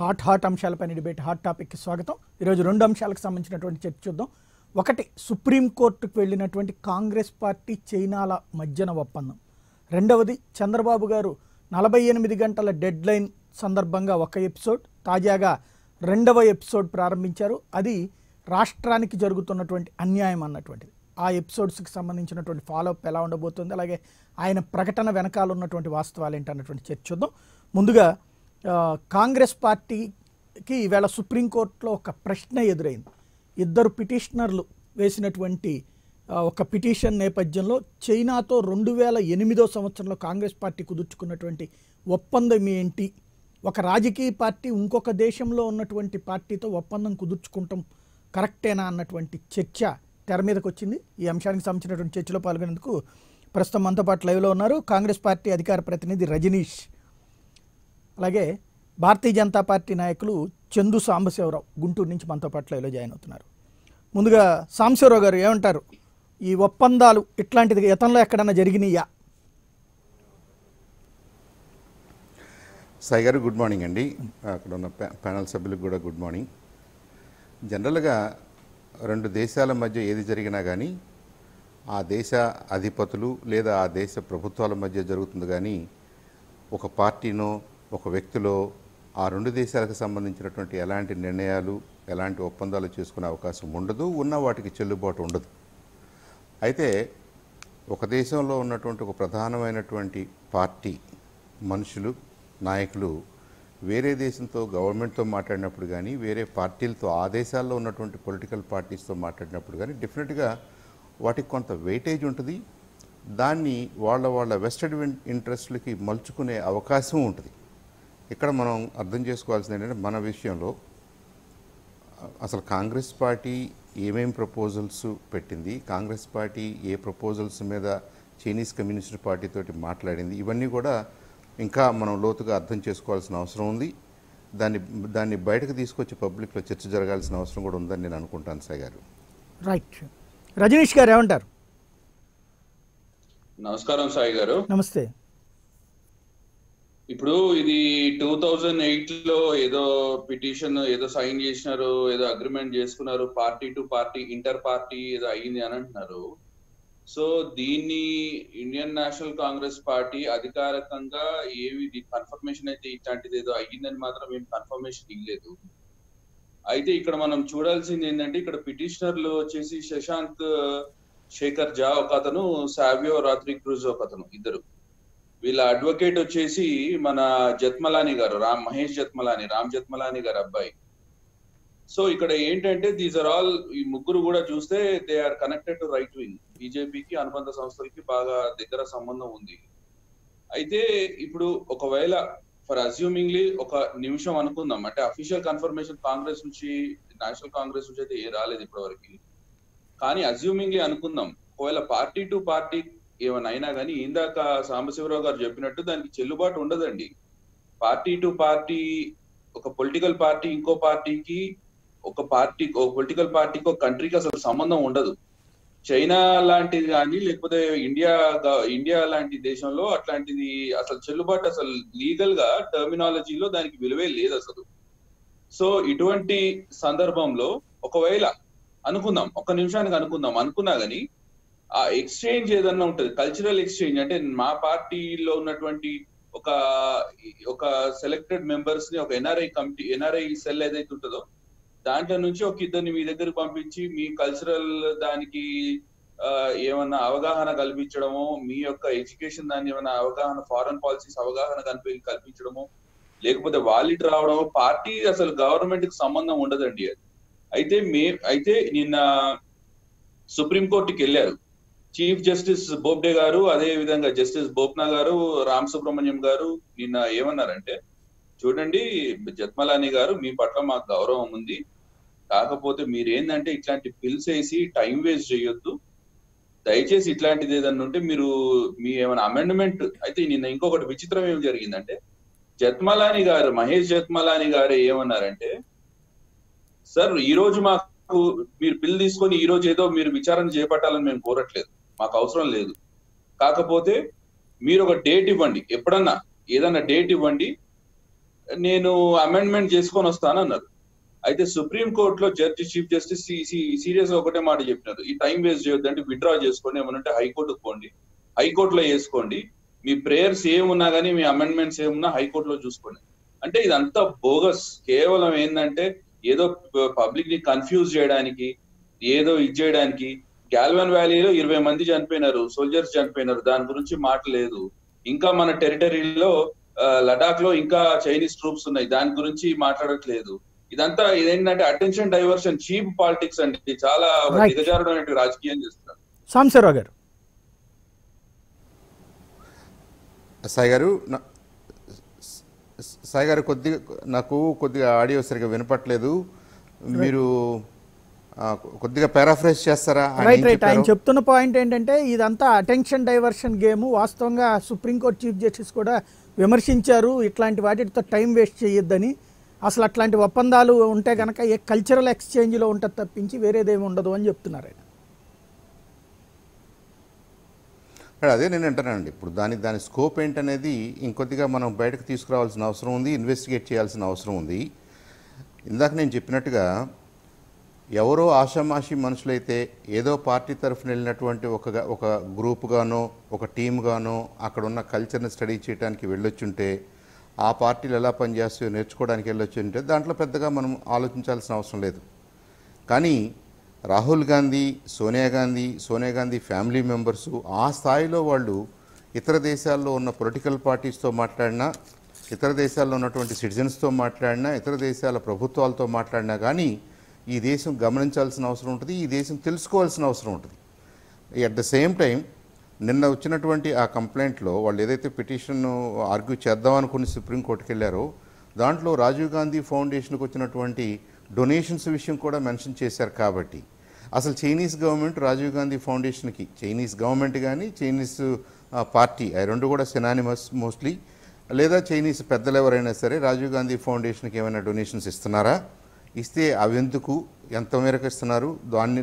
Hot hot అంశాలపైన debate hot టాపిక్కి స్వాగతం. ఈరోజు రెండు అంశాలకు సంబంధించినటువంటి చర్చ చూద్దాం. ఒకటి సుప్రీంకోర్టుకు వెళ్ళినటువంటి కాంగ్రెస్ పార్టీ చైనాల మధ్యన ఒప్పందం. రెండవది చంద్రబాబు గారు నలభై ఎనిమిది గంటల డెడ్ లైన్ సందర్భంగా ఒక ఎపిసోడ్ తాజాగా రెండవ ఎపిసోడ్ ప్రారంభించారు. అది రాష్ట్రానికి జరుగుతున్నటువంటి అన్యాయం అన్నటువంటిది. ఆ ఎపిసోడ్స్కి సంబంధించినటువంటి ఫాలోఅప్ ఎలా ఉండబోతుంది అలాగే ఆయన ప్రకటన వెనకాల ఉన్నటువంటి వాస్తవాలు ఏంటన్నటువంటి చర్చ చూద్దాం. ముందుగా కాంగ్రెస్ పార్టీకి ఈవేళ సుప్రీంకోర్టులో ఒక ప్రశ్న ఎదురైంది. ఇద్దరు పిటిషనర్లు వేసినటువంటి ఒక పిటిషన్ నేపథ్యంలో చైనాతో రెండు వేల ఎనిమిదో సంవత్సరంలో కాంగ్రెస్ పార్టీ కుదుర్చుకున్నటువంటి ఒప్పందం ఏంటి? ఒక రాజకీయ పార్టీ ఇంకొక దేశంలో ఉన్నటువంటి పార్టీతో ఒప్పందం కుదుర్చుకుంటాం కరెక్టేనా అన్నటువంటి చర్చ తెర మీదకి వచ్చింది. ఈ అంశానికి సంబంధించినటువంటి చర్చలో పాల్గొనేందుకు ప్రస్తుతం మనతో పాటు లైవ్లో ఉన్నారు కాంగ్రెస్ పార్టీ అధికార ప్రతినిధి రజనీష్. అలాగే భారతీయ జనతా పార్టీ నాయకులు చందు సాంబశివరావు గుంటూరు నుంచి మనతో పాటు లైవ్లో జాయిన్ అవుతున్నారు. ముందుగా సాంబశివరావు గారు ఏమంటారు? ఈ ఒప్పందాలు ఇట్లాంటిది గతంలో ఎక్కడన్నా జరిగినాయా? సాయి గారు గుడ్ మార్నింగ్ అండి. అక్కడ ఉన్న ప్యానల్ సభ్యులకు కూడా గుడ్ మార్నింగ్. జనరల్గా రెండు దేశాల మధ్య ఏది జరిగినా కానీ ఆ దేశ అధిపతులు లేదా ఆ దేశ ప్రభుత్వాల మధ్య జరుగుతుంది కానీ ఒక పార్టీనో ఒక వ్యక్తిలో ఆ రెండు దేశాలకు సంబంధించినటువంటి ఎలాంటి నిర్ణయాలు ఎలాంటి ఒప్పందాలు చేసుకునే అవకాశం ఉండదు ఉన్న వాటికి చెల్లుబాటు ఉండదు. అయితే ఒక దేశంలో ఉన్నటువంటి ఒక ప్రధానమైనటువంటి పార్టీ మనుషులు నాయకులు వేరే దేశంతో గవర్నమెంట్తో మాట్లాడినప్పుడు కానీ వేరే పార్టీలతో ఆ దేశాల్లో ఉన్నటువంటి పొలిటికల్ పార్టీస్తో మాట్లాడినప్పుడు కానీ డెఫినెట్గా వాటికి కొంత వెయిటేజ్ ఉంటుంది. దాన్ని వాళ్ళ వాళ్ళ వెస్టెడ్ ఇంట్రెస్ట్లకి మలుచుకునే అవకాశం ఉంటుంది. ఇక్కడ మనం అర్థం చేసుకోవాల్సింది ఏంటంటే మన విషయంలో అసలు కాంగ్రెస్ పార్టీ ఏమేం ప్రపోజల్స్ పెట్టింది కాంగ్రెస్ పార్టీ ఏ ప్రపోజల్స్ మీద చైనీస్ కమ్యూనిస్ట్ పార్టీ తోటి మాట్లాడింది ఇవన్నీ కూడా ఇంకా మనం లోతుగా అర్థం చేసుకోవాల్సిన అవసరం ఉంది. దాన్ని దాన్ని బయటకు తీసుకొచ్చి పబ్లిక్లో చర్చ జరగాల్సిన అవసరం కూడా ఉందని నేను అనుకుంటాను సార్ గారు. రైట్ రజనీష్ గారు ఏమంటారు? నమస్కారం సాయి గారు. నమస్తే. ఇప్పుడు ఇది టూ థౌజండ్ ఎయిట్లో ఏదో పిటిషన్ ఏదో సైన్ చేసినారు ఏదో అగ్రిమెంట్ చేసుకున్నారు party to party inter party ఏదో అయ్యింది అని అంటున్నారు. సో దీన్ని ఇండియన్ నేషనల్ కాంగ్రెస్ పార్టీ అధికారికంగా ఏమి కన్ఫర్మేషన్ అయితే ఇట్లాంటిది ఏదో అయ్యిందని మాత్రం ఏం కన్ఫర్మేషన్ ఇవ్వలేదు. అయితే ఇక్కడ మనం చూడాల్సింది ఏంటంటే ఇక్కడ పిటిషనర్లు వచ్చేసి శశాంత్ శేఖర్ జా ఒక అతను సావియో రాత్రి క్రూజ్ ఒక అతను ఇద్దరు. వీళ్ళ అడ్వకేట్ వచ్చేసి మన జత్మలాని గారు రామ్ మహేష్ జత్మలాని రామ్ జత్మలాని గారు అబ్బాయి. సో ఇక్కడ ఏంటంటే దీస్ ఆర్ ఆల్ ఈ ముగ్గురు కూడా చూస్తే they are connected to right wing బీజేపీకి అనుబంధ సంస్థలకి బాగా దగ్గర సంబంధం ఉంది. అయితే ఇప్పుడు ఒకవేళ ఫర్ అజ్యూమింగ్లీ ఒక నిమిషం అనుకుందాం. అంటే అఫీషియల్ కన్ఫర్మేషన్ కాంగ్రెస్ నుంచి నేషనల్ కాంగ్రెస్ నుంచి అయితే ఏ రాలేదు ఇప్పటివరకు. కానీ అజ్యూమింగ్లీ అనుకుందాం. ఒకవేళ పార్టీ టు పార్టీ ఏమైనా అయినా కానీ ఇందాక సాంబశివరావు గారు చెప్పినట్టు దానికి చెల్లుబాటు ఉండదండి. పార్టీ టు పార్టీ ఒక పొలిటికల్ పార్టీ ఇంకో పార్టీకి ఒక పార్టీ ఒక పొలిటికల్ పార్టీకి ఒక కంట్రీకి అసలు సంబంధం ఉండదు. చైనా లాంటిది కానీ లేకపోతే ఇండియా ఇండియా లాంటి దేశంలో అట్లాంటిది అసలు చెల్లుబాటు అసలు లీగల్గా టర్మినాలజీలో దానికి విలువే లేదు అసలు. సో ఇటువంటి సందర్భంలో ఒకవేళ అనుకుందాం ఒక నిమిషానికి అనుకుందాం అనుకున్నా గానీ ఆ ఎక్స్చేంజ్ ఏదన్నా ఉంటది. కల్చరల్ ఎక్స్చేంజ్ అంటే మా పార్టీలో ఉన్నటువంటి ఒక ఒక సెలెక్టెడ్ మెంబర్స్ని ఒక ఎన్ఆర్ఐ కమిటీ ఎన్ఆర్ఐ సెల్ ఏదైతే ఉంటుందో దాంట్లో నుంచి ఒక ఇద్దరిని మీ దగ్గరకు పంపించి మీ కల్చరల్ దానికి ఏమన్నా అవగాహన కల్పించడము మీ యొక్క ఎడ్యుకేషన్ దాన్ని ఏమైనా అవగాహన ఫారెన్ పాలసీస్ అవగాహన కల్పి కల్పించడము లేకపోతే వాలిడ్ రావడం పార్టీ అసలు గవర్నమెంట్కి సంబంధం ఉండదండి అది. అయితే మే అయితే నిన్న సుప్రీంకోర్టుకి వెళ్ళారు. చీఫ్ జస్టిస్ బోబ్డే గారు అదే విధంగా జస్టిస్ బోప్నా గారు రామ్ సుబ్రహ్మణ్యం గారు నిన్న ఏమన్నారంటే చూడండి జత్మలాని గారు మీ పట్ల మాకు గౌరవం ఉంది. కాకపోతే మీరేందంటే ఇట్లాంటి బిల్స్ వేసి టైం వేస్ట్ చేయొద్దు. దయచేసి ఇట్లాంటిది ఏదన్నా ఉంటే మీరు మీ ఏమైనా అమెండ్మెంట్ అయితే నిన్న ఇంకొకటి విచిత్రం ఏం జరిగిందంటే జత్మలాని గారు మహేష్ జత్మలాని గారు ఏమన్నారంటే సార్ ఈ రోజు మాకు మీరు బిల్ తీసుకొని ఈ రోజు ఏదో మీరు విచారణ చేపట్టాలని మేము కోరట్లేదు. మాకు అవసరం లేదు. కాకపోతే మీరు ఒక డేట్ ఇవ్వండి. ఎప్పుడన్నా ఏదన్నా డేట్ ఇవ్వండి. నేను అమెండ్మెంట్ చేసుకొని వస్తాను అన్నారు. అయితే సుప్రీం కోర్టులో జడ్జి చీఫ్ జస్టిస్ సీరియస్గా ఒకటే మాట చెప్పినారు. ఈ టైం వేస్ట్ చేయొద్దంటే విత్డ్రా చేసుకోండి ఏమనంటే హైకోర్టుకు పోండి. హైకోర్టులో వేసుకోండి. మీ ప్రేయర్స్ ఏమున్నా కానీ మీ అమెండ్మెంట్స్ ఏమున్నా హైకోర్టులో చూసుకోండి. అంటే ఇదంతా బోగస్. కేవలం ఏంటంటే ఏదో పబ్లిక్ని కన్ఫ్యూజ్ చేయడానికి ఏదో ఇది చేయడానికి గాల్వన్ వ్యాలీలో ఇరవై మంది చనిపోయినారు సోల్జర్స్ చనిపోయినారు. దాని గురించి మాట లేదు. ఇంకా మన టెరిటరీలో లడాక్లో ఇంకా చైనీస్ ట్రూప్స్ ఉన్నాయి. దాని గురించి మాట్లాడట్లేదు. ఇదంతా ఇదేంటంటే అటెన్షన్ డైవర్షన్ చీప్ పాలిటిక్స్ అండి. చాలా. దిగజారుడైన రాజకీయం చేస్తున్నారు. సాంబశివరావు గారు. సాయి గారు సాయి గారు కొద్దిగా నాకు కొద్దిగా ఆడియో సరిగా వినపట్లేదు. మీరు కొద్దిగా పారాఫ్రైజ్ చేస్తారా? రైట్ రైట్ ఆయన? చెప్తున్న పాయింట్ ఏంటంటే ఇదంతా అటెన్షన్ డైవర్షన్ గేమ్ వాస్తవంగా సుప్రీంకోర్టు చీఫ్ జస్టిస్ కూడా విమర్శించారు ఇట్లాంటి వాటితో టైం వేస్ట్ చేయొద్దని. అసలు అట్లాంటి ఒప్పందాలు ఉంటే కనుక ఏ కల్చరల్ ఎక్స్చేంజ్లో ఉంటుంది తప్పించి వేరేదేమి ఉండదు అని చెప్తున్నారు ఆయన. అదే నేను అంటానండి ఇప్పుడు దాని దాని స్కోప్ ఏంటనేది ఇంకొద్దిగా మనం బయటకు తీసుకురావాల్సిన అవసరం ఉంది ఇన్వెస్టిగేట్ చేయాల్సిన అవసరం ఉంది. ఇందాక నేను చెప్పినట్టుగా ఎవరో ఆషామాషి మనుషులైతే ఏదో పార్టీ తరఫున వెళ్ళినటువంటి ఒక ఒక గ్రూప్గానో ఒక టీమ్గానో అక్కడ ఉన్న కల్చర్ని స్టడీ చేయడానికి వెళ్ళొచ్చుంటే ఆ పార్టీలు ఎలా పనిచేస్తాయో నేర్చుకోవడానికి వెళ్ళొచ్చుంటే దాంట్లో పెద్దగా మనం ఆలోచించాల్సిన అవసరం లేదు. కానీ రాహుల్ గాంధీ సోనియా గాంధీ సోనియా గాంధీ ఫ్యామిలీ మెంబర్స్ ఆ స్థాయిలో వాళ్ళు ఇతర దేశాల్లో ఉన్న పొలిటికల్ పార్టీస్తో మాట్లాడినా ఇతర దేశాల్లో ఉన్నటువంటి సిటిజన్స్తో మాట్లాడినా ఇతర దేశాల ప్రభుత్వాలతో మాట్లాడినా కానీ ఈ దేశం గమనించాల్సిన అవసరం ఉంటుంది ఈ దేశం తెలుసుకోవాల్సిన అవసరం ఉంటుంది. ఎట్ ద సేమ్ టైం నిన్న వచ్చినటువంటి ఆ కంప్లైంట్లో వాళ్ళు ఏదైతే పిటిషన్ ఆర్గ్యూ చేద్దామనుకుని సుప్రీంకోర్టుకి వెళ్ళారో దాంట్లో రాజీవ్ గాంధీ ఫౌండేషన్కి వచ్చినటువంటి డొనేషన్స్ విషయం కూడా మెన్షన్ చేశారు కాబట్టి అసలు చైనీస్ గవర్నమెంట్ రాజీవ్ గాంధీ ఫౌండేషన్కి చైనీస్ గవర్నమెంట్ కానీ చైనీస్ పార్టీ అవి రెండు కూడా సినానిమస్ మోస్ట్లీ లేదా చైనీస్ పెద్దలు ఎవరైనా సరే రాజీవ్ గాంధీ ఫౌండేషన్కి ఏమైనా డొనేషన్స్ ఇస్తున్నారా? ఇస్తే అవెందుకు ఎంత మేరకు ఇస్తున్నారు? దాన్ని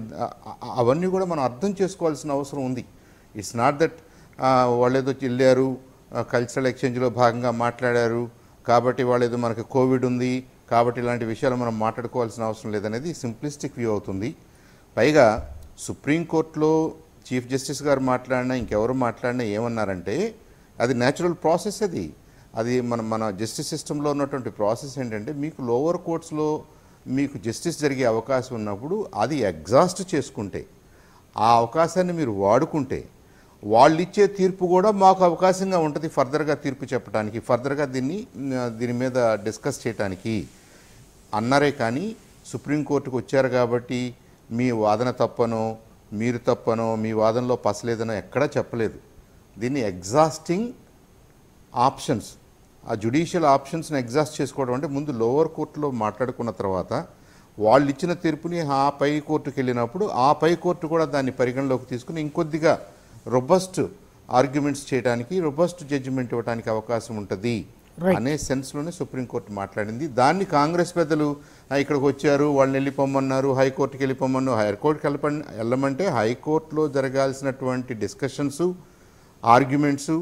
అవన్నీ కూడా మనం అర్థం చేసుకోవాల్సిన అవసరం ఉంది. ఇట్స్ నాట్ దట్ వాళ్ళు ఏదో వెళ్ళారు కల్చరల్ ఎక్స్చేంజ్లో భాగంగా మాట్లాడారు కాబట్టి వాళ్ళు ఏదో మనకి కోవిడ్ ఉంది కాబట్టి ఇలాంటి విషయాలు మనం మాట్లాడుకోవాల్సిన అవసరం లేదనేది సింప్లిస్టిక్ వ్యూ అవుతుంది. పైగా సుప్రీంకోర్టులో చీఫ్ జస్టిస్ గారు మాట్లాడినా ఇంకెవరు మాట్లాడినా ఏమన్నారంటే అది న్యాచురల్ ప్రాసెస్ అది. అది మన మన జస్టిస్ సిస్టంలో ఉన్నటువంటి ప్రాసెస్ ఏంటంటే మీకు లోవర్ కోర్ట్స్లో మీకు జస్టిస్ జరిగే అవకాశం ఉన్నప్పుడు అది ఎగ్జాస్ట్ చేసుకుంటే ఆ అవకాశాన్ని మీరు వాడుకుంటే వాళ్ళు ఇచ్చే తీర్పు కూడా మాకు అవకాశంగా ఉంటుంది ఫర్దర్గా తీర్పు చెప్పడానికి ఫర్దర్గా దీన్ని దీని మీద డిస్కస్ చేయడానికి అన్నారే కానీ సుప్రీంకోర్టుకు వచ్చారు కాబట్టి మీ వాదన తప్పనో మీరు తప్పనో మీ వాదనలో పసలేదనో ఎక్కడా చెప్పలేదు. దీన్ని ఎగ్జాస్టింగ్ ఆప్షన్స్ ఆ జుడిషియల్ ఆప్షన్స్ని ఎగ్జాస్ట్ చేసుకోవడం అంటే ముందు లోవర్ కోర్టులో మాట్లాడుకున్న తర్వాత వాళ్ళు ఇచ్చిన తీర్పుని ఆ పై కోర్టుకి వెళ్ళినప్పుడు ఆ పై కోర్టు కూడా దాన్ని పరిగణలోకి తీసుకుని ఇంకొద్దిగా రొబస్ట్ ఆర్గ్యుమెంట్స్ చేయడానికి రొబస్ట్ జడ్జిమెంట్ ఇవ్వడానికి అవకాశం ఉంటుంది. అనే సెన్స్లోనే సుప్రీంకోర్టు మాట్లాడింది దాన్ని కాంగ్రెస్ పెద్దలు "ఆ, ఇక్కడికి వచ్చారు వాళ్ళని వెళ్ళిపోమన్నారు హైకోర్టుకి వెళ్ళిపోమన్నారు హైకోర్టుకి వెళ్ళపండి వెళ్ళమంటే హైకోర్టులో జరగాల్సినటువంటి డిస్కషన్స్ ఆర్గ్యుమెంట్స్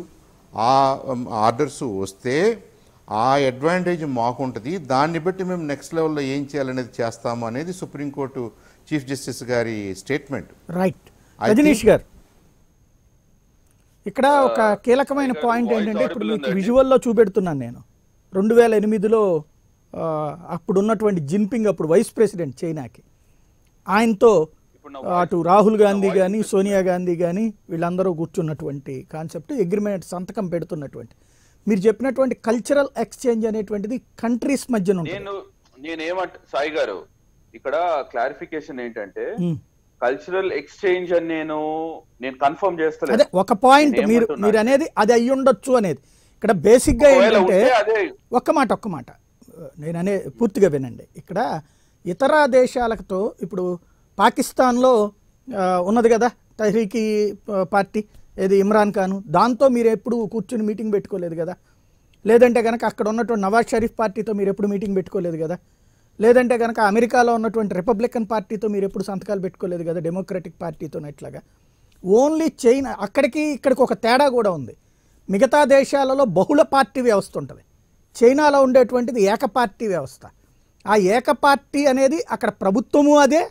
ఆ ఆర్డర్స్ వస్తే ఆ అడ్వాంటేజ్ మాకుంటుంది. దాన్ని బట్టి మేము నెక్స్ట్ లెవెల్లో ఏం చేయాలనేది చేస్తాము అనేది సుప్రీంకోర్టు చీఫ్ జస్టిస్ గారి స్టేట్మెంట్. రైట్. రజనీష్ గారు ఇక్కడ ఒక కీలకమైన గారు పాయింట్ ఏంటంటే ఇప్పుడు మీకు? విజువల్లో చూపెడుతున్నాను నేను. రెండు వేల ఎనిమిదిలో ఆ, అప్పుడు ఉన్నటువంటి జిన్పింగ్ అప్పుడు వైస్ ప్రెసిడెంట్ చైనాకి. ఆయనతో అటు రాహుల్ గాంధీ కానీ సోనియా గాంధీ కానీ వీళ్ళందరూ కూర్చున్నటువంటి కాన్సెప్ట్ అగ్రిమెంట్ సంతకం పెడుతున్నటువంటి. మీరు చెప్పినటువంటి కల్చరల్ ఎక్స్చేంజ్ అనేటువంటిది కంట్రీస్ ఉంటుంది. నేను నేనేమంట సాయి గారు ఇక్కడ క్లారిఫికేషన్ ఏంటంటే. కల్చరల్ ఎక్స్చేంజ్ అని నేను నేను కన్ఫర్మ్ అదే చేస్తలేదు ఒక పాయింట్ మీరు? మీరు అనేది అది అయ్యి ఉండొచ్చు అనేది. ఇక్కడ బేసిక్గా ఏంటంటే అదే ఒక్క మాట ఒక్క మాట. నేను అనే పూర్తిగా వినండి. ఇక్కడ ఇతర దేశాలతో ఇప్పుడు పాకిస్తాన్లో ఉన్నది కదా తహ్రీకి పార్టీ ఏది ఇమ్రాన్ ఖాన్. దాంతో మీరు ఎప్పుడు కూర్చుని మీటింగ్ పెట్టుకోలేదు కదా? లేదంటే కనుక అక్కడ ఉన్నటువంటి నవాజ్ షరీఫ్ పార్టీతో మీరు ఎప్పుడు మీటింగ్ పెట్టుకోలేదు కదా? లేదంటే కనుక అమెరికాలో ఉన్నటువంటి రిపబ్లికన్ పార్టీతో మీరు ఎప్పుడు సంతకాలు పెట్టుకోలేదు కదా? డెమోక్రటిక్ పార్టీతో ఇట్లాగా. ఓన్లీ చైనా అక్కడికి ఇక్కడికి ఒక తేడా కూడా ఉంది. మిగతా దేశాలలో బహుళ పార్టీ వ్యవస్థ ఉంటుంది. చైనాలో ఉండేటువంటిది ఏకపార్టీ వ్యవస్థ. ఆ ఏకపార్టీ అనేది అక్కడ ప్రభుత్వము అదే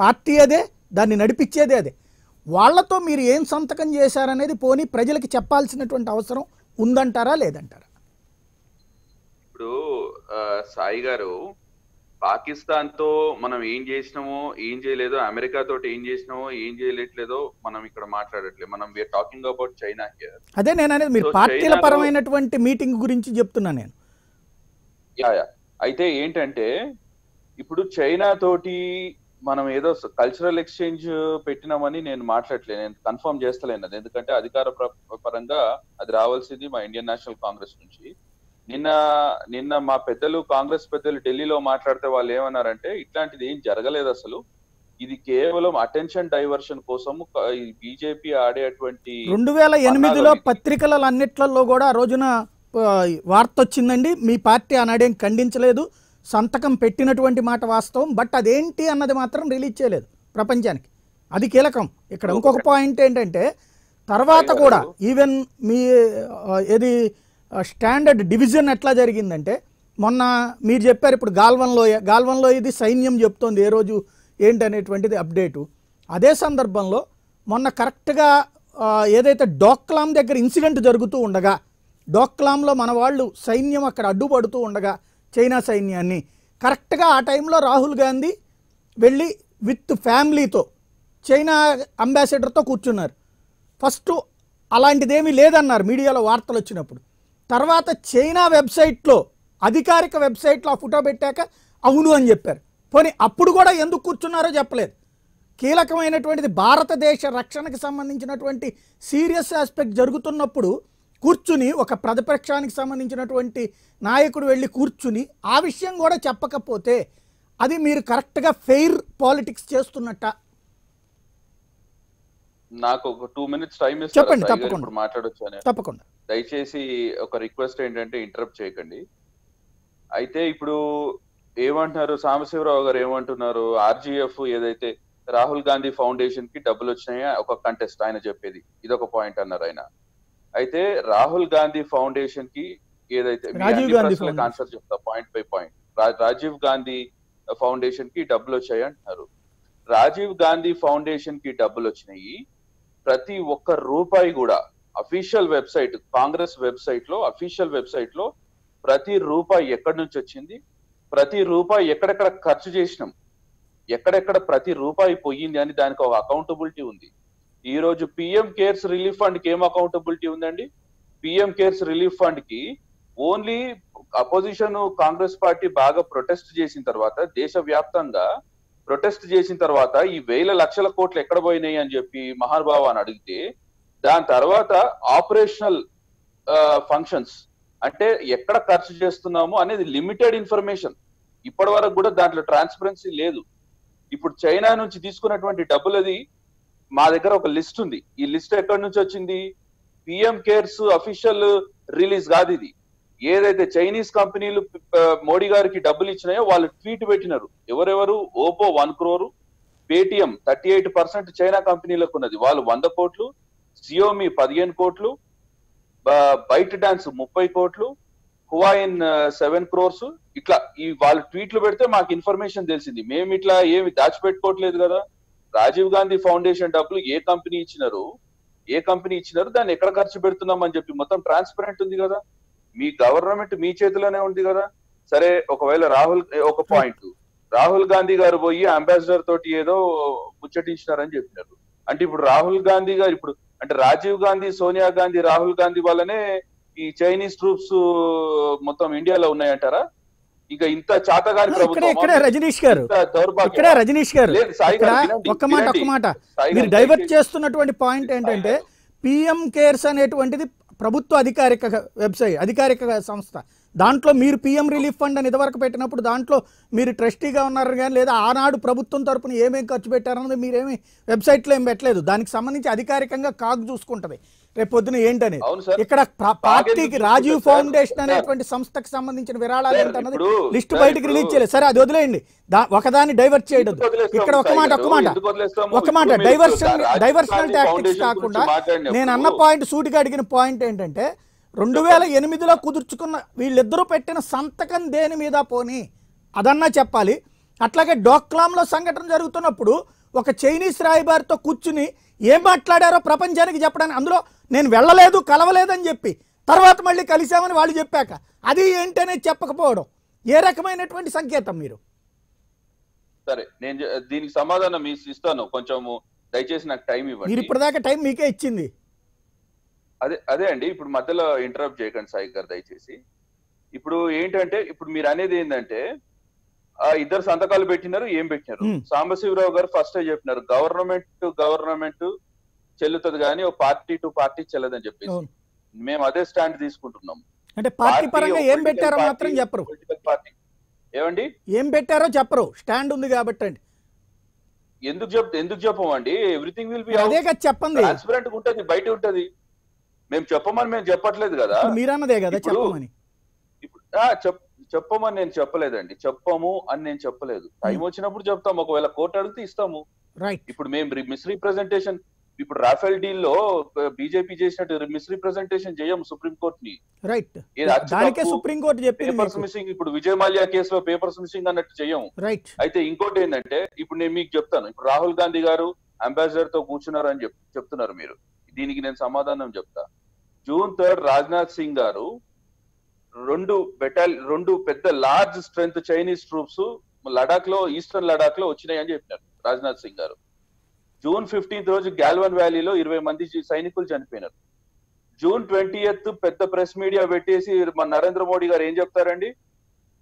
పార్టీ అదే దాన్ని నడిపించేదే అదే. వాళ్ళతో మీరు ఏం సంతకం చేశారనేది పోనీ ప్రజలకి చెప్పాల్సినటువంటి అవసరం ఉందంటారా లేదంటారా? ఇప్పుడు సాయి గారు పాకిస్తాన్తో మనం ఏం చేసినామో ఏం చేయలేదో అమెరికా తోటి ఏం చేసినామో ఏం చేయలేట్లేదో మనం ఇక్కడ మాట్లాడట్లేదు మనం we are talking about China here అదే నేను అనేది మీరు పార్టీల పరమైనటువంటి మీటింగ్ గురించి చెప్తున్నా నేను. Yeah yeah. అయితే ఏంటంటే ఇప్పుడు చైనా తోటి మనం ఏదో కల్చరల్ ఎక్స్చేంజ్ పెట్టినామని నేను మాట్లాడలేదు నేను కన్ఫర్మ్ చేస్తలేను అది. ఎందుకంటే అధికార ప్ర- పరంగా అది రావాల్సింది మా ఇండియన్ నేషనల్ కాంగ్రెస్ నుంచి. నిన్న నిన్న మా పెద్దలు కాంగ్రెస్ పెద్దలు ఢిల్లీలో మాట్లాడితే వాళ్ళు ఏమన్నారంటే ఇట్లాంటిది ఏం జరగలేదు అసలు. ఇది కేవలం అటెన్షన్ డైవర్షన్ కోసము బీజేపీ ఆడేటువంటి రెండు వేల ఎనిమిదిలో. పత్రికల అన్నిట్లలో కూడా ఆ రోజున వార్త వచ్చిందండి. మీ పార్టీ ఆనాడేం ఖండించలేదు. సంతకం పెట్టినటువంటి మాట వాస్తవం బట్ అదేంటి అన్నది మాత్రం రిలీజ్ చేయలేదు ప్రపంచానికి. అది కీలకం. ఇక్కడ ఇంకొక పాయింట్ ఏంటంటే తర్వాత. కూడా ఈవెన్ మీ ఏది స్టాండర్డ్ డివిజన్ ఎట్లా జరిగిందంటే మొన్న మీరు చెప్పారు ఇప్పుడు గాల్వన్లో గాల్వన్లో ఇది సైన్యం చెప్తోంది ఏ రోజు ఏంటనేటువంటిది అప్డేటు. అదే సందర్భంలో మొన్న కరెక్ట్గా ఏదైతే డోక్లాం దగ్గర ఇన్సిడెంట్ జరుగుతూ ఉండగా డోక్లాంలో మన వాళ్ళు సైన్యం అక్కడ అడ్డుపడుతూ ఉండగా చైనా సైన్యాన్ని. కరెక్ట్గా ఆ టైంలో రాహుల్ గాంధీ వెళ్ళి విత్ ఫ్యామిలీతో చైనా అంబాసిడర్తో కూర్చున్నారు. ఫస్ట్ అలాంటిదేమీ లేదన్నారు మీడియాలో వార్తలు వచ్చినప్పుడు. తర్వాత చైనా వెబ్సైట్లో అధికారిక వెబ్సైట్లో ఆ ఫోటో పెట్టాక అవును అని చెప్పారు. పోనీ అప్పుడు కూడా ఎందుకు కూర్చున్నారో చెప్పలేదు. కీలకమైనటువంటిది భారతదేశ రక్షణకు సంబంధించినటువంటి సీరియస్ ఆస్పెక్ట్ జరుగుతున్నప్పుడు కూర్చుని ఒక ప్రతిపక్షానికి సంబంధించినటువంటి నాయకుడు వెళ్ళి కూర్చుని ఆ విషయం కూడా చెప్పకపోతే అది మీరు కరెక్ట్గా ఫెయిర్ పాలిటిక్స్ చేస్తున్నట్ట. నాకు ఒక టూ మినిట్స్ టైం చెప్పండి, తప్పకుండా. మాట్లాడొచ్చు అని. తప్పకుండా. దయచేసి ఒక రిక్వెస్ట్ ఏంటంటే ఇంటరప్ట్ చేయకండి. అయితే ఇప్పుడు ఏమంటున్నారు? సాంబశివరావు గారు ఏమంటున్నారు? ఆర్జీఎఫ్ ఏదైతే రాహుల్ గాంధీ ఫౌండేషన్కి డబ్బులు వచ్చినాయా ఒక కంటెస్ట్ ఆయన చెప్పేది. ఇదొక పాయింట్ అన్నారు ఆయన. అయితే రాహుల్ గాంధీ ఫౌండేషన్కి ఏదైతే. ఆన్సర్ చెప్తా point by point. Rajiv Gandhi ఫౌండేషన్కి డబ్బులు వచ్చాయి అంటున్నారు. రాజీవ్ గాంధీ ఫౌండేషన్కి డబ్బులు వచ్చినాయి. ప్రతి ఒక్క రూపాయి కూడా అఫీషియల్ వెబ్సైట్ కాంగ్రెస్ వెబ్సైట్లో అఫీషియల్ వెబ్సైట్లో ప్రతి రూపాయి ఎక్కడి నుంచి వచ్చింది? ప్రతి రూపాయి ఎక్కడెక్కడ ఖర్చు చేసినాం? ఎక్కడెక్కడ ప్రతి రూపాయి పోయింది అని దానికి ఒక అకౌంటబిలిటీ ఉంది. ఈ రోజు పిఎం కేర్స్ రిలీఫ్ ఫండ్కి ఏం అకౌంటబిలిటీ ఉందండి? పిఎం కేర్స్ రిలీఫ్ ఫండ్కి ఓన్లీ అపోజిషన్ కాంగ్రెస్ పార్టీ బాగా ప్రొటెస్ట్ చేసిన తర్వాత దేశ వ్యాప్తంగా ప్రొటెస్ట్ చేసిన తర్వాత ఈ వేల లక్షల కోట్లు ఎక్కడ పోయినాయి అని చెప్పి మహానుభావ అని అడిగితే దాని తర్వాత ఆపరేషనల్ ఫంక్షన్స్ అంటే ఎక్కడ ఖర్చు చేస్తున్నాము అనేది లిమిటెడ్ ఇన్ఫర్మేషన్ ఇప్పటి వరకు కూడా దాంట్లో ట్రాన్స్పరెన్సీ లేదు. ఇప్పుడు చైనా నుంచి తీసుకున్నటువంటి డబ్బులది మా దగ్గర ఒక లిస్ట్ ఉంది. ఈ లిస్ట్ ఎక్కడి నుంచి వచ్చింది? పిఎం కేర్స్ అఫీషియల్ రిలీజ్ కాదు ఇది. ఏదైతే చైనీస్ కంపెనీలు మోడీ గారికి డబ్బులు ఇచ్చినాయో వాళ్ళు ట్వీట్ పెట్టినారు. ఎవరెవరు? Oppo one crore Paytm thirty eight percent China కంపెనీలకు ఉన్నది. వాళ్ళు వంద కోట్లు సియోమి పదిహేను కోట్లు బైట్ డాన్స్ ముప్పై కోట్లు హువాయిన్ సెవెన్ క్రోర్స్. ఇట్లా ఈ వాళ్ళు ట్వీట్లు పెడితే మాకు ఇన్ఫర్మేషన్ తెలిసింది. మేము ఇట్లా ఏమి దాచిపెట్టుకోవట్లేదు కదా. రాజీవ్ గాంధీ ఫౌండేషన్ డబ్బులు ఏ కంపెనీ ఇచ్చినారు ఏ కంపెనీ ఇచ్చినారు దాన్ని ఎక్కడ ఖర్చు పెడుతున్నాం అని చెప్పి మొత్తం ట్రాన్స్పరెంట్ ఉంది కదా. మీ గవర్నమెంట్ మీ చేతిలోనే ఉంది కదా. సరే ఒకవేళ రాహుల్ ఒక పాయింట్. రాహుల్ గాంధీ గారు పోయి అంబాసిడర్ తోటి ఏదో ముచ్చటించినారని చెప్పినారు. అంటే ఇప్పుడు రాహుల్ గాంధీ గారు ఇప్పుడు అంటే రాజీవ్ గాంధీ సోనియా గాంధీ రాహుల్ గాంధీ వల్లనే ఈ చైనీస్ ట్రూప్స్ మొత్తం ఇండియాలో ఉన్నాయంటారా? ఇక ఇంత చాతగాని ఇక్కడే రజనీష్ గారు. ఇక్కడే రజనీష్ గారు. ఒక్క మాట ఒక్క. మాట. మీరు డైవర్ట్ చేస్తున్నటువంటి పాయింట్ ఏంటంటే పిఎం కేర్స్ అనేటువంటిది ప్రభుత్వ అధికారిక వెబ్సైట్ అధికారిక సంస్థ. దాంట్లో మీరు పిఎం రిలీఫ్ ఫండ్ అని ఇదివరకు పెట్టినప్పుడు దాంట్లో మీరు ట్రస్టీగా ఉన్నారు కానీ లేదా ఆనాడు ప్రభుత్వం తరపున ఏమేమి ఖర్చు పెట్టారన్నది మీరేమి వెబ్సైట్లో ఏం పెట్టలేదు. దానికి సంబంధించి అధికారికంగా కాగ్ చూసుకుంటది. రేపు పొద్దున సార్. ఇక్కడ ప్ర- పార్టీకి రాజీవ్? ఫౌండేషన్. అనేటువంటి సంస్థకి సంబంధించిన విరాళాలు ఏంటన్నది లిస్ట్ బయటికి రిలీజ్ చేయలేదు సరే అది వదిలేయండి ఒకదాన్ని డైవర్ట్ చేయడం ఇక్కడ ఒక మాట? ఒక మాట? ఒక మాట డైవర్షన్ డైవర్షనల్ టాక్టిక్స్ కాకుండా నేను అన్న పాయింట్ సూటిగా అడిగిన పాయింట్ ఏంటంటే రెండు వేల ఎనిమిదిలో కుదుర్చుకున్న వీళ్ళిద్దరూ పెట్టిన సంతకం దేని మీద పోని అదన్నా చెప్పాలి అట్లాగే డోక్లాంలో సంఘటన జరుగుతున్నప్పుడు ఒక చైనీస్ రాయబారితో కూర్చుని ఏం మాట్లాడారో ప్రపంచానికి చెప్పడానికి అందులో నేను వెళ్ళలేదు కలవలేదని చెప్పి తర్వాత మళ్ళీ కలిసామని వాళ్ళు చెప్పాక అది ఏంటనేది చెప్పకపోవడం ఏ రకమైనటువంటి సంకేతం మీరు? సరే నేను దీనికి సమాధానం ఇస్తాను. కొంచెము దయచేసి నాకు టైం మీరు ఇవ్వండి ఇప్పటిదాకా టైం మీకే ఇచ్చింది. అదే అదే అండి. ఇప్పుడు మధ్యలో ఇంటరప్ట్ చేయకండి సాయి గారు దయచేసి. ఇప్పుడు ఏంటంటే ఇప్పుడు మీరు అనేది ఏంటంటే ఆ ఇద్దరు సంతకాలు పెట్టినారు ఏం పెట్టినారు. సాంబశివరావు గారు ఫస్ట్ చెప్పినారు గవర్నమెంట్ గవర్నమెంట్ చెల్లుతుంది కానీ ఓ పార్టీ టు పార్టీ చెల్లదని చెప్పేసి. మేము అదే స్టాండ్ తీసుకుంటున్నాం. అంటే పార్టీ పరంగా ఏం పెట్టారో మాత్రం చెప్పరు. Political party. ఏమండి? ఏం పెట్టారో చెప్పరు. స్టాండ్ ఉంది కాబట్టి అండి. ఎందుకు చెప్ ఎందుకు చెప్పమండి? ఎవ్రీథింగ్ విల్ బి అదే కదా చెప్పండి ట్రాన్స్పరెంట్ ఉంటది బయట ఉంటది. మేము చెప్పమని మేము చెప్పట్లేదు కదా. మీరన్నదే కదా చెప్పమని. ఇప్పుడు చెప్ చెప్పమని నేను చెప్పలేదండి. చెప్పము అని నేను చెప్పలేదు. టైం వచ్చినప్పుడు చెప్తాం. ఒకవేళ కోర్టు అడిగితే ఇస్తాము. రైట్. ఇప్పుడు మేము మిస్రీప్రజెంటేషన్ ఇప్పుడు రాఫెల్ డీల్లో బీజేపీ చేసినట్టు మిస్రీప్రజెంటేషన్ చేయము సుప్రీం కోర్ట్ని రైట్ దానికే సుప్రీంకోర్టు చెప్పింది పేపర్స్. మిస్సింగ్ ఇప్పుడు విజయ్ మాల్యా కేసులో పేపర్స్ మిస్సింగ్ అన్నట్టు చేయము రైట్. అయితే ఇంకోటి ఏంటంటే ఇప్పుడు నేను మీకు చెప్తాను ఇప్పుడు రాహుల్ గాంధీ గారు అంబాసిడర్తో కూర్చున్నారు అని చెప్ చెప్తున్నారు మీరు. దీనికి నేను సమాధానం చెప్తా. జూన్ థర్డ్ రాజ్నాథ్ సింగ్ గారు రెండు బెటాలి రెండు పెద్ద లార్జ్ స్ట్రెంత్ చైనీస్ ట్రూప్స్ లడాక్లో ఈస్టర్న్ లడాక్లో వచ్చినాయి అని చెప్పినారు రాజ్నాథ్ సింగ్ గారు. జూన్ ఫిఫ్టీన్త్ రోజు గాల్వన్ వ్యాలీలో ఇరవై మంది సైనికులు చనిపోయినారు. జూన్ ట్వంటీ పెద్ద ప్రెస్ మీడియా పెట్టేసి మన నరేంద్ర మోడీ గారు ఏం చెప్తారండి?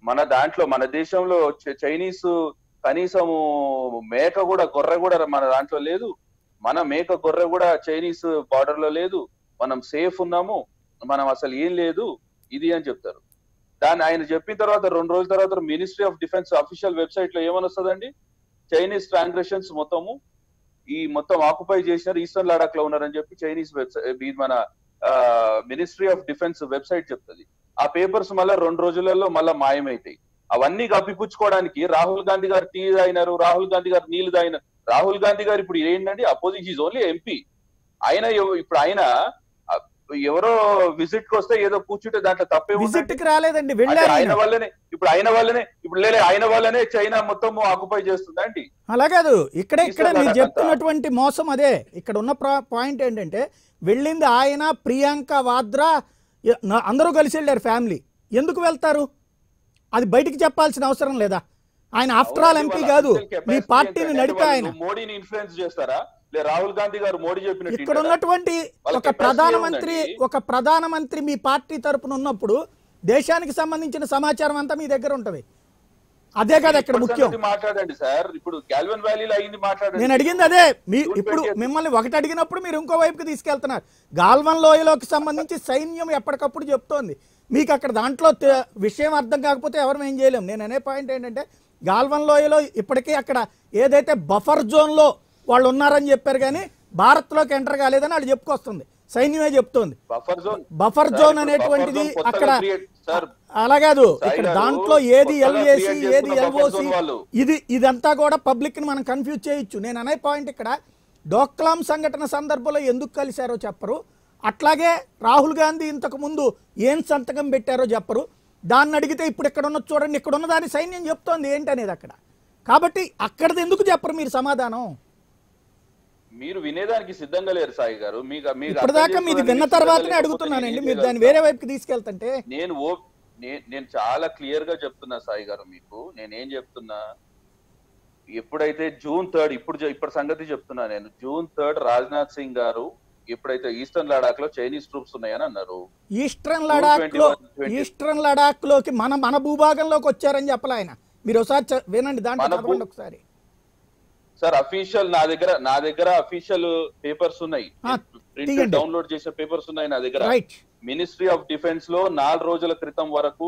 మన దాంట్లో మన దేశంలో చైనీస్ కనీసము మేక కూడా గొర్రె కూడా మన దాంట్లో లేదు. మన మేక గొర్రె కూడా చైనీస్ బార్డర్లో లేదు. మనం సేఫ్ ఉన్నాము. మనం అసలు ఏం లేదు. ఇది అని చెప్తారు. దాన్ని ఆయన చెప్పిన తర్వాత రెండు రోజుల తర్వాత మినిస్ట్రీ ఆఫ్ డిఫెన్స్ అఫీషియల్ వెబ్సైట్లో ఏమని వస్తుందండి? చైనీస్ ట్రాన్సాక్షన్స్ మొత్తము ఈ మొత్తం ఆక్యుపై చేసినారు ఈస్టర్న్ లడాక్లో ఉన్నారని చెప్పి చైనీస్ వెబ్సైట్ మన మినిస్ట్రీ ఆఫ్ డిఫెన్స్ వెబ్సైట్ చెప్తుంది. ఆ పేపర్స్ మళ్ళీ రెండు రోజులలో మళ్ళీ మాయమైతాయి. అవన్నీ కప్పిపుచ్చుకోవడానికి రాహుల్ గాంధీ గారు టీ తాగినారు రాహుల్ గాంధీ గారు నీళ్ళు తాగినారు. రాహుల్ గాంధీ గారు ఇప్పుడు ఏంటంటే అపోజిట్ ఈజ్ ఓన్లీ ఎంపీ. ఆయన ఇప్పుడు ఆయన ఎవరో విజిట్కి వస్తే ఏదో కూర్చుంటే దాంట్లో తప్పే విజిట్కి రాలేదండి వెళ్ళారు ఆయన. వల్లనే ఇప్పుడు ఆయన వల్లనే ఇప్పుడు లేలే ఆయన వల్లనే చైనా మొత్తం ఆక్యుపై చేస్తుందా అండి అలా కాదు ఇక్కడ ఇక్కడ మీరు. చెప్తున్నటువంటి మోసం అదే. ఇక్కడ ఉన్న పాయింట్ ఏంటంటే వెళ్ళింది ఆయన ప్రియాంక వాద్రా అందరూ కలిసి వెళ్ళారు ఫ్యామిలీ ఎందుకు వెళ్తారు? అది బయటికి చెప్పాల్సిన అవసరం లేదా? ఆయన ఆఫ్టర్ ఆల్ ఎంపీ కాదు. మీ పార్టీని నడిపే ఆయన. మోడీని ఇన్ఫ్లుయెన్స్ చేస్తారా? లే రాహుల్ గాంధీ గారు మోడీ చెప్పినట్టు ఇక్కడ? ఉన్నటువంటి ఒక ప్రధానమంత్రి? ఒక ప్రధానమంత్రి మీ పార్టీ తరపున ఉన్నప్పుడు దేశానికి సంబంధించిన సమాచారం అంతా మీ దగ్గర ఉంటది. అదే కదా ఇక్కడ ముఖ్యం. మాట్లాడండి సార్. ఇప్పుడు గాల్వన్ వ్యాలీలో అయింది మాట్లాడండి. నేను అడిగింది అదే. మీ ఇప్పుడు 20th. మిమ్మల్ని ఒకటి అడిగినప్పుడు మీరు ఇంకో వైపుకి తీసుకెళ్తున్నారు. గాల్వన్ లోయలోకి సంబంధించి సైన్యం ఎప్పటికప్పుడు చెప్తోంది. మీకు అక్కడ దాంట్లో విషయం అర్థం కాకపోతే ఎవరు ఏం చేయలేం. నేను అనే పాయింట్ ఏంటంటే గాల్వన్ లోయలో ఇప్పటికీ అక్కడ ఏదైతే బఫర్ జోన్లో వాళ్ళు ఉన్నారని చెప్పారు కానీ భారత్లోకి ఎంటర్ కాలేదని వాళ్ళు చెప్పుకొస్తుంది. సైన్యమే చెప్తోంది. Buffer zone. అనేటువంటిది అక్కడ create- సార్ అలా కాదు సాయి ఇక్కడ దాంట్లో ఏది ఎల్ఏసి ఏది ఎల్ఓసి. ఇది ఇదంతా కూడా పబ్లిక్ని మనం కన్ఫ్యూజ్ చేయొచ్చు. నేను అనే పాయింట్ ఇక్కడ డోక్లాం సంఘటన సందర్భంలో ఎందుకు కలిశారో చెప్పరు. అట్లాగే రాహుల్ గాంధీ ఇంతకు ముందు ఏం సంతకం పెట్టారో చెప్పరు. దాన్ని అడిగితే ఇప్పుడు ఇక్కడ ఉన్న చూడండి ఇక్కడ ఉన్న దాని సైన్యం చెప్తోంది ఏంటనేది అక్కడ. కాబట్టి అక్కడది ఎందుకు చెప్పరు మీరు సమాధానం? మీరు వినేదానికి సిద్ధంగా లేరు సాయి గారు. మీకు మీది విన్న తర్వాతనే అడుగుతున్నానండి నేను మీరు దాన్ని వేరే వైపుకి తీసుకెళ్తుంటే. నేను ఓ నేను చాలా క్లియర్గా చెప్తున్నా సాయి గారు మీకు. నేనేం చెప్తున్నా? ఎప్పుడైతే జూన్ థర్డ్ ఇప్పుడు ఇప్పుడు సంగతి చెప్తున్నా నేను. జూన్ థర్డ్ రాజ్నాథ్ సింగ్ గారు ఎప్పుడైతే ఈస్టర్న్ లడాక్లో చైనీస్ ట్రూప్స్ ఉన్నాయని అన్నారు. ఈస్టర్న్ లడాక్లో 21, ఈస్టర్న్ లడాక్లోకి మన మన భూభాగంలోకి వచ్చారని చెప్పాలి ఆయన. మీరు ఒకసారి వినండి దాంట్లో ఒకసారి. సార్ అఫీషియల్ నా దగ్గర నా దగ్గర అఫీషియల్ పేపర్స్ ఉన్నాయి. ప్రింట్. డౌన్లోడ్ చేసే పేపర్స్ ఉన్నాయి నా దగ్గర. మినిస్ట్రీ ఆఫ్ డిఫెన్స్లో నాలుగు రోజుల క్రితం వరకు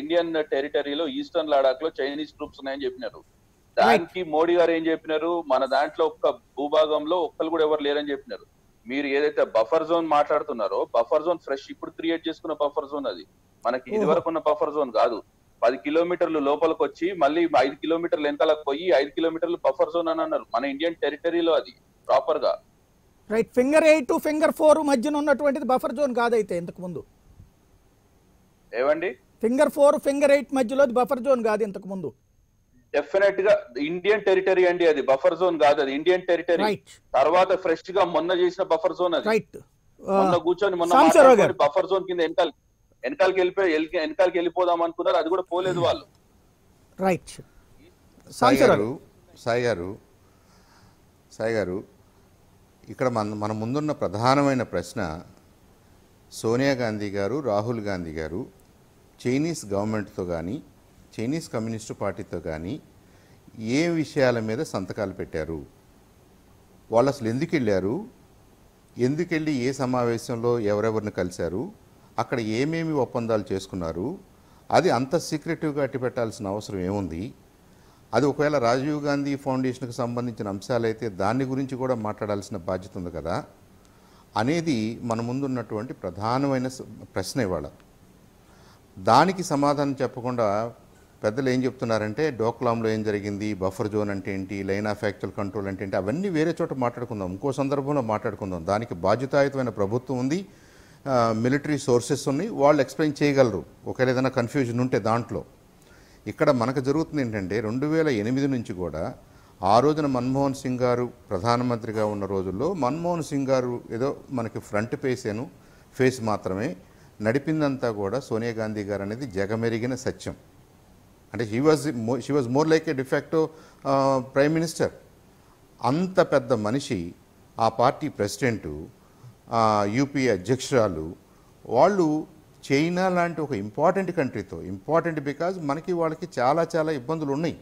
ఇండియన్ టెరిటరీలో ఈస్టర్న్ లడాక్లో చైనీస్ ట్రూప్స్ ఉన్నాయని చెప్పినారు. దానికి మోడీ గారు ఏం చెప్పినారు? మన దాంట్లో ఒక్క భూభాగంలో ఒక్కరు కూడా ఎవరు లేరని చెప్పినారు. మీరు ఏదైతే బఫర్ జోన్ మాట్లాడుతున్నారో బఫర్ జోన్ ఫ్రెష్ ఇప్పుడు క్రియేట్ చేసుకున్న బఫర్ జోన్ అది. మనకి ఇది వరకు ఉన్న బఫర్ జోన్ కాదు. పది కిలోమీటర్లు లోపలికి వచ్చి మళ్ళీ ఐదు కిలోమీటర్లు వెనకాలకు పోయి ఐదు కిలోమీటర్లు బఫర్ జోన్ అని అన్నారు. మన ఇండియన్ టెరిటరీలో అది ప్రాపర్గా. Right finger eight finger four మధ్యన ఉన్నటువంటిది బఫర్ జోన్ కాదైతే ఇంతకు ముందు. ఏవండి? ఫింగర్ ఫోర్ ఫింగర్ ఎయిట్ మధ్యలో బఫర్ జోన్ కాదు ఇంతకు ముందు. డెఫినెట్గా ఇండియన్ టెరిటరీ అండి అది బఫర్ జోన్ కాదు అది. ఇండియన్ టెరిటరీ రైట్ తర్వాత ఫ్రెష్గా మొన్న చేసిన బఫర్ జోన్ అది. రైట్ మొన్న కూర్చొని మొన్న. బఫర్ జోన్ కింద వెనకాల వెనకాలకి వెళ్ళిపోయి వెనక- వెనకాలకి వెళ్ళిపోదాం అనుకున్నారు అది కూడా పోలేదు వాళ్ళు. రైట్. సాయి గారు సాయి గారు సాయి గారు ఇక్కడ మన మన ముందున్న ప్రధానమైన ప్రశ్న సోనియా గాంధీ గారు రాహుల్ గాంధీ గారు చైనీస్ గవర్నమెంట్తో కానీ చైనీస్ కమ్యూనిస్టు పార్టీతో కానీ ఏ విషయాల మీద సంతకాలు పెట్టారు? వాళ్ళు అసలు ఎందుకు వెళ్ళారు? ఎందుకు వెళ్ళి ఏ సమావేశంలో ఎవరెవరిని కలిశారు? అక్కడ ఏమేమి ఒప్పందాలు చేసుకున్నారు అది అంత సీక్రెటివ్గా అట్టి పెట్టాల్సిన అవసరం ఏముంది? అది ఒకవేళ రాజీవ్ గాంధీ ఫౌండేషన్కి సంబంధించిన అంశాలైతే దాని గురించి కూడా మాట్లాడాల్సిన బాధ్యత ఉంది కదా? అనేది మన ముందున్నటువంటి ప్రధానమైన ప్రశ్న ఇవాళ. దానికి సమాధానం చెప్పకుండా పెద్దలు ఏం చెప్తున్నారంటే డోక్లాంలో ఏం జరిగింది బఫర్ జోన్ అంటే ఏంటి లైన్ ఆఫ్ యాక్చువల్ కంట్రోల్ అంటే ఏంటి అవన్నీ వేరే చోట మాట్లాడుకుందాం ఇంకో సందర్భంలో మాట్లాడుకుందాం. దానికి బాధ్యతాయుతమైన ప్రభుత్వం ఉంది మిలిటరీ సోర్సెస్ ఉన్నాయి. వాళ్ళు ఎక్స్ప్లెయిన్ చేయగలరు. ఒకవేళ ఏదైనా కన్ఫ్యూజన్ ఉంటే దాంట్లో. ఇక్కడ మనకు జరుగుతుంది ఏంటంటే రెండు వేల ఎనిమిది నుంచి కూడా ఆ రోజున మన్మోహన్ సింగ్ గారు ప్రధానమంత్రిగా ఉన్న రోజుల్లో మన్మోహన్ సింగ్ గారు ఏదో మనకి ఫ్రంట్ పేసేను ఫేస్ మాత్రమే నడిపిందంతా కూడా సోనియా గాంధీ గారు అనేది జగమెరిగిన సత్యం. అంటే she was she was more like a de facto prime minister అంత పెద్ద మనిషి ఆ పార్టీ ప్రెసిడెంటు యూపీ అధ్యక్షురాలు వాళ్ళు చైనా లాంటి ఒక ఇంపార్టెంట్ కంట్రీతో ఇంపార్టెంట్ బికాజ్ మనకి వాళ్ళకి చాలా చాలా ఇబ్బందులు ఉన్నాయి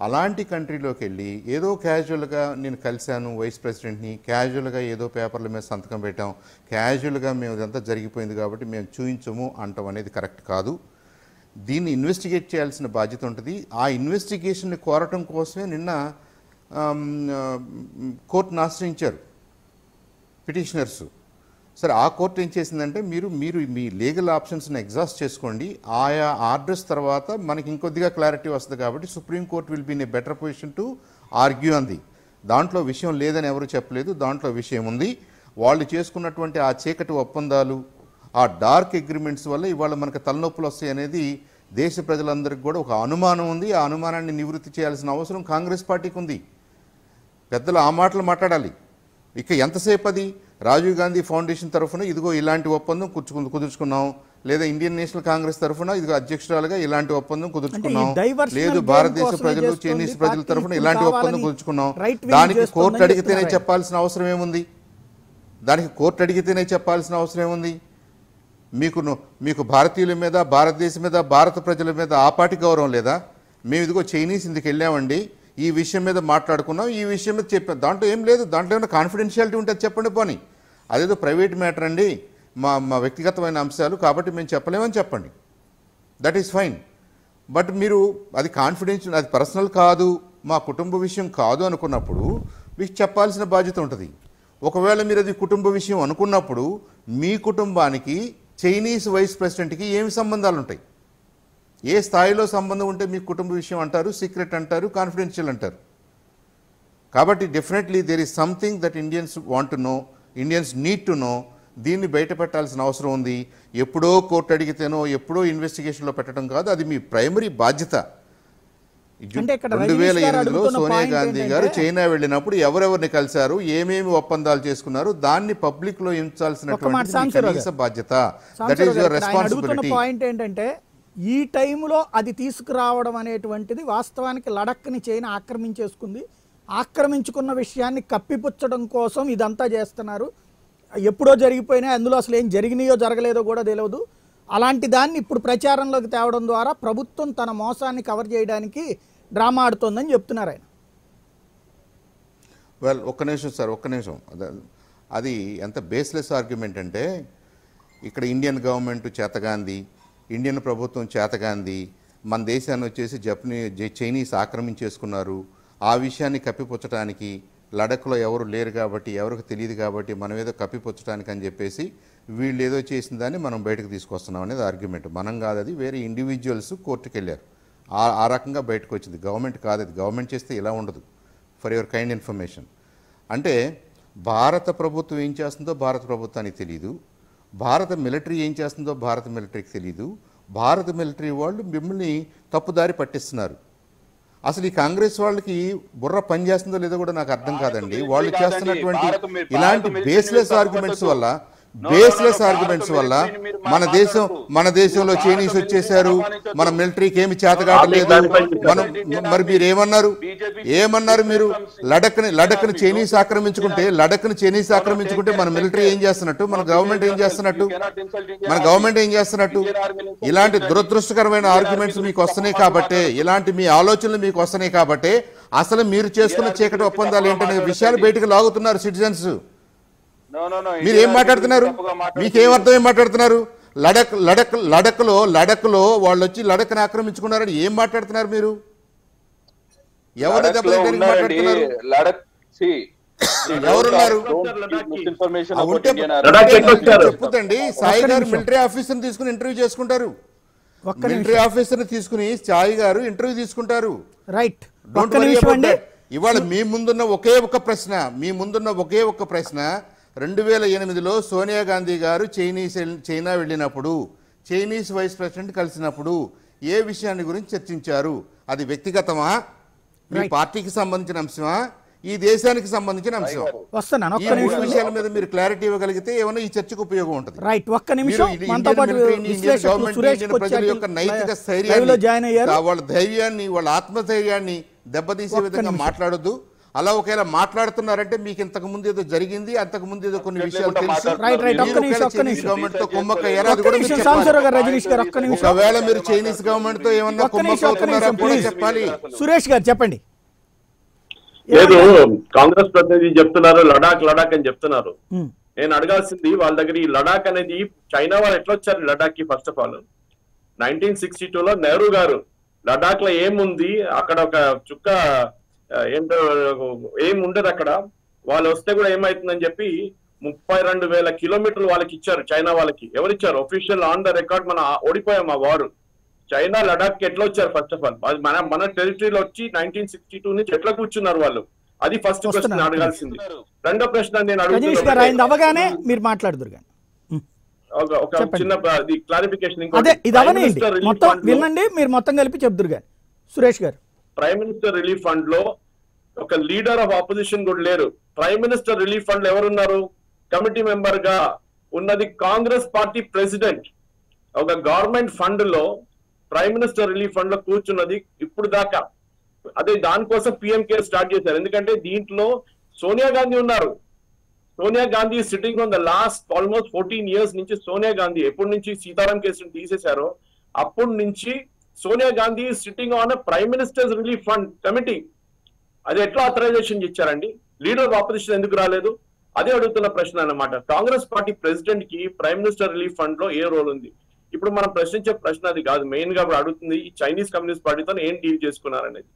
అలాంటి కంట్రీలోకి వెళ్ళి ఏదో క్యాజువల్గా నేను కలిశాను వైస్ ప్రెసిడెంట్ని క్యాజువల్గా ఏదో పేపర్ల మీద సంతకం పెట్టాం క్యాజువల్గా మేము ఇదంతా జరిగిపోయింది కాబట్టి మేము చూయించము అంటాం అనేది కరెక్ట్ కాదు. దీన్ని ఇన్వెస్టిగేట్ చేయాల్సిన బాధ్యత ఉంటుంది. ఆ ఇన్వెస్టిగేషన్ని కోరటం కోసమే నిన్న కోర్టును ఆశ్రయించారు పిటిషనర్స్. సరే ఆ కోర్టు ఏం చేసిందంటే మీరు మీరు మీ లీగల్ ఆప్షన్స్ని ఎగ్జాస్ట్ చేసుకోండి. ఆయా ఆర్డర్స్ తర్వాత మనకి ఇంకొద్దిగా క్లారిటీ వస్తుంది కాబట్టి supreme court will be in a better position to argue అంది. దాంట్లో విషయం లేదని ఎవరు చెప్పలేదు దాంట్లో విషయం ఉంది. వాళ్ళు చేసుకున్నటువంటి ఆ చీకటి ఒప్పందాలు ఆ డార్క్ అగ్రిమెంట్స్ వల్ల ఇవాళ మనకు తలనొప్పులు వస్తాయి అనేది దేశ ప్రజలందరికీ కూడా ఒక అనుమానం ఉంది. ఆ అనుమానాన్ని నివృత్తి చేయాల్సిన అవసరం కాంగ్రెస్ పార్టీకి ఉంది. పెద్దలు ఆ మాటలు మాట్లాడాలి. ఇక ఎంతసేపు అది రాజీవ్ గాంధీ ఫౌండేషన్ తరఫున ఇదిగో ఇలాంటి ఒప్పందం కుదుర్చుకు కుదుర్చుకున్నాం. లేదా ఇండియన్ నేషనల్ కాంగ్రెస్ తరఫున ఇదిగో అధ్యక్షురాలుగా ఇలాంటి ఒప్పందం కుదుర్చుకున్నాం. లేదు భారతదేశ ప్రజలు చైనీస్ ప్రజల తరఫున ఇలాంటి ఒప్పందం కుదుర్చుకున్నాం. దానికి కోర్టు అడిగితేనే. చెప్పాల్సిన అవసరం ఏముంది? దానికి కోర్టు అడిగితేనే చెప్పాల్సిన అవసరం ఏముంది? మీకు మీకు భారతీయుల మీద భారతదేశం మీద భారత ప్రజల మీద ఆపాటి గౌరవం లేదా? మేము ఇదిగో చైనీస్ ఇందుకు వెళ్ళామండి. ఈ విషయం మీద మాట్లాడుకున్నాం ఈ విషయం మీద చెప్పాం. దాంట్లో ఏం లేదు దాంట్లో ఏమైనా కాన్ఫిడెన్షియాలిటీ ఉంటే చెప్పండి పోనీ. అదేదో ప్రైవేట్ మ్యాటర్ అండి మా మా వ్యక్తిగతమైన అంశాలు కాబట్టి మేము చెప్పలేమని చెప్పండి. దట్ ఈస్ ఫైన్ బట్ మీరు అది కాన్ఫిడెన్షియల్ అది పర్సనల్ కాదు మా కుటుంబ విషయం కాదు అనుకున్నప్పుడు మీకు చెప్పాల్సిన బాధ్యత ఉంటుంది. ఒకవేళ మీరు అది కుటుంబ విషయం అనుకున్నప్పుడు మీ కుటుంబానికి చైనీస్ వైస్ ప్రెసిడెంట్కి ఏమి సంబంధాలు ఉంటాయి? ఏ స్థాయిలో సంబంధం ఉంటే మీ కుటుంబ విషయం అంటారు సీక్రెట్ అంటారు కాన్ఫిడెన్షియల్ అంటారు. కాబట్టి definitely there is something that Indians want know Indians need to know దీన్ని బయట పెట్టాల్సిన అవసరం ఉంది. ఎప్పుడో కోర్టు అడిగితేనో ఎప్పుడో ఇన్వెస్టిగేషన్లో పెట్టడం కాదు అది మీ ప్రైమరీ బాధ్యత. రెండు వేల ఎనిమిదిలో సోనియా గాంధీ గారు చైనా వెళ్ళినప్పుడు ఎవరెవరిని కలిశారు ఏమేమి ఒప్పందాలు చేసుకున్నారు దాన్ని పబ్లిక్లో ఉంచాల్సినటువంటి కనీస. బాధ్యత. That is your responsibility point ఏంటంటే ఈ టైంలో అది తీసుకురావడం అనేటువంటిది వాస్తవానికి లడక్ని చైనా ఆక్రమించేసుకుంది. ఆక్రమించుకున్న విషయాన్ని కప్పిపుచ్చడం కోసం ఇదంతా చేస్తున్నారు. ఎప్పుడో జరిగిపోయినా అందులో అసలు ఏం జరిగినాయో జరగలేదో కూడా తెలియదు అలాంటి దాన్ని ఇప్పుడు ప్రచారంలోకి తేవడం ద్వారా ప్రభుత్వం తన మోసాన్ని కవర్ చేయడానికి డ్రామా ఆడుతోందని చెప్తున్నారు ఆయన. వెల్ ఒక్క నిమిషం సార్ ఒక్క నిమిషం. అది ఎంత బేస్లెస్ ఆర్గ్యుమెంట్ అంటే ఇక్కడ ఇండియన్ గవర్నమెంట్ చేతగాంధీ ఇండియన్ ప్రభుత్వం చేతగాంది మన దేశాన్ని వచ్చేసి జపనీ చైనీస్ ఆక్రమించేసుకున్నారు. ఆ విషయాన్ని కప్పిపుచ్చడానికి లడఖ్లో ఎవరు లేరు కాబట్టి ఎవరికి తెలియదు కాబట్టి మనం ఏదో కప్పిపుచ్చడానికి అని చెప్పేసి వీళ్ళు ఏదో చేసిన దాన్ని మనం బయటకు తీసుకొస్తున్నాం అనేది ఆర్గ్యుమెంట్. మనం కాదు అది వేరే ఇండివిజువల్స్ కోర్టుకు వెళ్ళారు. ఆ ఆ రకంగా బయటకు వచ్చింది. గవర్నమెంట్ కాదు అది. గవర్నమెంట్ చేస్తే ఇలా ఉండదు. For your kind information. అంటే భారత ప్రభుత్వం ఏం చేస్తుందో భారత ప్రభుత్వానికి తెలియదు భారత మిలిటరీ ఏం చేస్తుందో భారత మిలిటరీకి తెలియదు భారత మిలిటరీ వాళ్ళు మిమ్మల్ని తప్పుదారి పట్టిస్తున్నారు అసలు ఈ కాంగ్రెస్ వాళ్ళకి బుర్ర పని చేస్తుందో లేదో కూడా నాకు అర్థం కాదండి వాళ్ళు. చేస్తున్నటువంటి ఇలాంటి బేస్లెస్ ఆర్గ్యుమెంట్స్. వల్ల బేస్లెస్ ఆర్గ్యుమెంట్స్ వల్ల మన దేశం. మన దేశంలో చైనీస్ వచ్చేసారు. మన మిలిటరీకి ఏమి చేత కావట్లేదు దానిపై మనం మరి మీరు ఏమన్నారు? ఏమన్నారు మీరు? లడఖ్ని లడఖ్ని చైనీస్ ఆక్రమించుకుంటే లడఖ్ని చైనీస్ ఆక్రమించుకుంటే మన మిలిటరీ ఏం చేస్తున్నట్టు? మన గవర్నమెంట్ ఏం చేస్తున్నట్టు? మన గవర్నమెంట్ ఏం చేస్తున్నట్టు? ఇలాంటి దురదృష్టకరమైన ఆర్గ్యుమెంట్స్ మీకు వస్తున్నాయి కాబట్టే ఇలాంటి మీ ఆలోచనలు మీకు వస్తున్నాయి కాబట్టే అసలు మీరు చేసుకున్న చీకటి ఒప్పందాలు ఏంటనే విషయాలు బయటకు లాగుతున్నారు సిటిజన్స్. మీరు ఏం మాట్లాడుతున్నారు? మీకేం అర్థం ఏం మాట్లాడుతున్నారు? లడక్ లడక్ లడఖ్లో లడఖ్లో వాళ్ళు వచ్చి లడఖ్ని ఆక్రమించుకున్నారని ఏం మాట్లాడుతున్నారు మీరు? ఎవరి మాట్లాడుతున్నారు? లడక్ ఎవరున్నారు? చెప్పుతండి. సాయి గారు. మిలిటరీ ఆఫీసర్ని తీసుకుని ఇంటర్వ్యూ చేసుకుంటారు. మిలిటరీ నిమిషం. ఆఫీసర్ని తీసుకుని సాయి గారు ఇంటర్వ్యూ తీసుకుంటారు. రైట్. ఇవాళ మీ ముందున్న ఒకే ఒక్క ప్రశ్న మీ ముందున్న ఒకే ఒక్క ప్రశ్న రెండు వేల ఎనిమిదిలో సోనియా గాంధీ గారు చైనీస్ చైనా వెళ్ళినప్పుడు చైనీస్ వైస్ ప్రెసిడెంట్ కలిసినప్పుడు ఏ విషయాన్ని గురించి చర్చించారు? అది వ్యక్తిగతమా? మీ. పార్టీకి సంబంధించిన అంశమా? ఈ దేశానికి సంబంధించిన అంశం వస్తున్నాను ఈ ఒక్క మూడు నిమిషం. విషయాల మీద మీరు క్లారిటీ ఇవ్వగలిగితే ఏమైనా ఈ చర్చకు ఉపయోగం ఉంటుంది. రైట్ ఒక్క నిమిషం. మనతో పాటు ప్రజల యొక్క నైతిక స్థైర్యాన్ని వాళ్ళ ధైర్యాన్ని వాళ్ళ ఆత్మధైర్యాన్ని దెబ్బతీసే విధంగా. మాట్లాడొద్దు. అలా ఒకవేళ మాట్లాడుతున్నారంటే మీకు ఇంతకు ముందు ఏదో జరిగింది అంతకు ముందు ఏదో కొన్ని విషయాలు తెలుసు. రైట్, రైట్, ఒక్క మీరు నిమిషం, ఒకవేళ ఒక్క చైనీస్ నిమిషం. గవర్నమెంట్తో కుమ్మక్కయ్యారా అది ఒక్క కూడా మీరు నిమిషం చెప్పాలి. సాంబశివరావు గారు రజనీష్ గారు ఒక్క నిమిషం. ఒకవేళ మీరు చైనీస్ గవర్నమెంట్తో ఏమన్నా కూడా. చెప్పాలి. సురేష్ గారు చెప్పండి. లేదు కాంగ్రెస్ ప్రతినిధి చెప్తున్నారు లడాక్ లడాక్ అని చెప్తున్నారు. నేను అడగాల్సింది వాళ్ళ దగ్గర ఈ లడాక్ అనేది చైనా వాళ్ళు ఎట్లా వచ్చారు లడాక్కి first of all nineteen sixty two లో నెహ్రూ గారు లడాక్లో ఏముంది? అక్కడ ఒక చుక్క ఏంటో ఏం ఉండదు అక్కడ. వాళ్ళు వస్తే కూడా ఏమైతుందని చెప్పి ముప్పై రెండు వేల కిలోమీటర్లు వాళ్ళకి ఇచ్చారు చైనా వాళ్ళకి. ఎవరు ఇచ్చారు ఒఫీషియల్ ఆన్ ద రికార్డ్ మన ఓడిపోయాం ఆ వారు. చైనా లడాక్కి ఎట్లా వచ్చారు ఫస్ట్ ఆఫ్ ఆల్ అది మన మన టెరిటరీలో వచ్చి నైన్టీన్ సిక్స్టీ టూ నుంచి ఎట్లా కూర్చున్నారు వాళ్ళు? అది ఫస్ట్ క్వశ్చన్ వస్తున్నారు. అడగాల్సింది. రెండో ప్రశ్న నేను అవ్వగానే మీరు మాట్లాడుదురు కానీ. ఒక. చిన్న క్లారిఫికేషన్ అదే ఇది మొత్తం వినండి మీరు మొత్తం కలిపి చెప్దురు కానీ సురేష్ గారు. ప్రైమ్ మినిస్టర్ రిలీఫ్ ఫండ్లో ఒక లీడర్ ఆఫ్ ఆపోజిషన్ కూడా లేరు. ప్రైమ్ మినిస్టర్ రిలీఫ్ ఫండ్ ఎవరున్నారు? కమిటీ మెంబర్గా ఉన్నది కాంగ్రెస్ పార్టీ ప్రెసిడెంట్ ఒక గవర్నమెంట్ ఫండ్లో ప్రైమ్ మినిస్టర్ రిలీఫ్ ఫండ్లో కూర్చున్నది ఇప్పుడు దాకా. అదే దానికోసం పిఎం కేర్ స్టార్ట్ చేశారు. ఎందుకంటే దీంట్లో సోనియా గాంధీ ఉన్నారు. Sonia Gandhi sitting on the last almost fourteen years నుంచి సోనియా గాంధీ ఎప్పటి నుంచి సీతారాం కేసును తీసేశారో అప్పటి నుంచి Sonia Gandhi sitting on prime ministers relief fund committee అది ఎట్లా ఆథరైజేషన్ ఇచ్చారండి? లీడర్ ఆఫ్ ఆపోజిషన్ ఎందుకు రాలేదు? అదే అడుగుతున్న ప్రశ్న అన్నమాట. కాంగ్రెస్ పార్టీ ప్రెసిడెంట్కి ప్రైమ్ మినిస్టర్ రిలీఫ్ ఫండ్లో ఏ రోల్ ఉంది? ఇప్పుడు మనం ప్రశ్నించే ప్రశ్న అది కాదు. మెయిన్గా అడుగుతుంది ఈ చైనీస్ కమ్యూనిస్ట్ పార్టీతో ఏం డీల్ చేసుకున్నారనేది.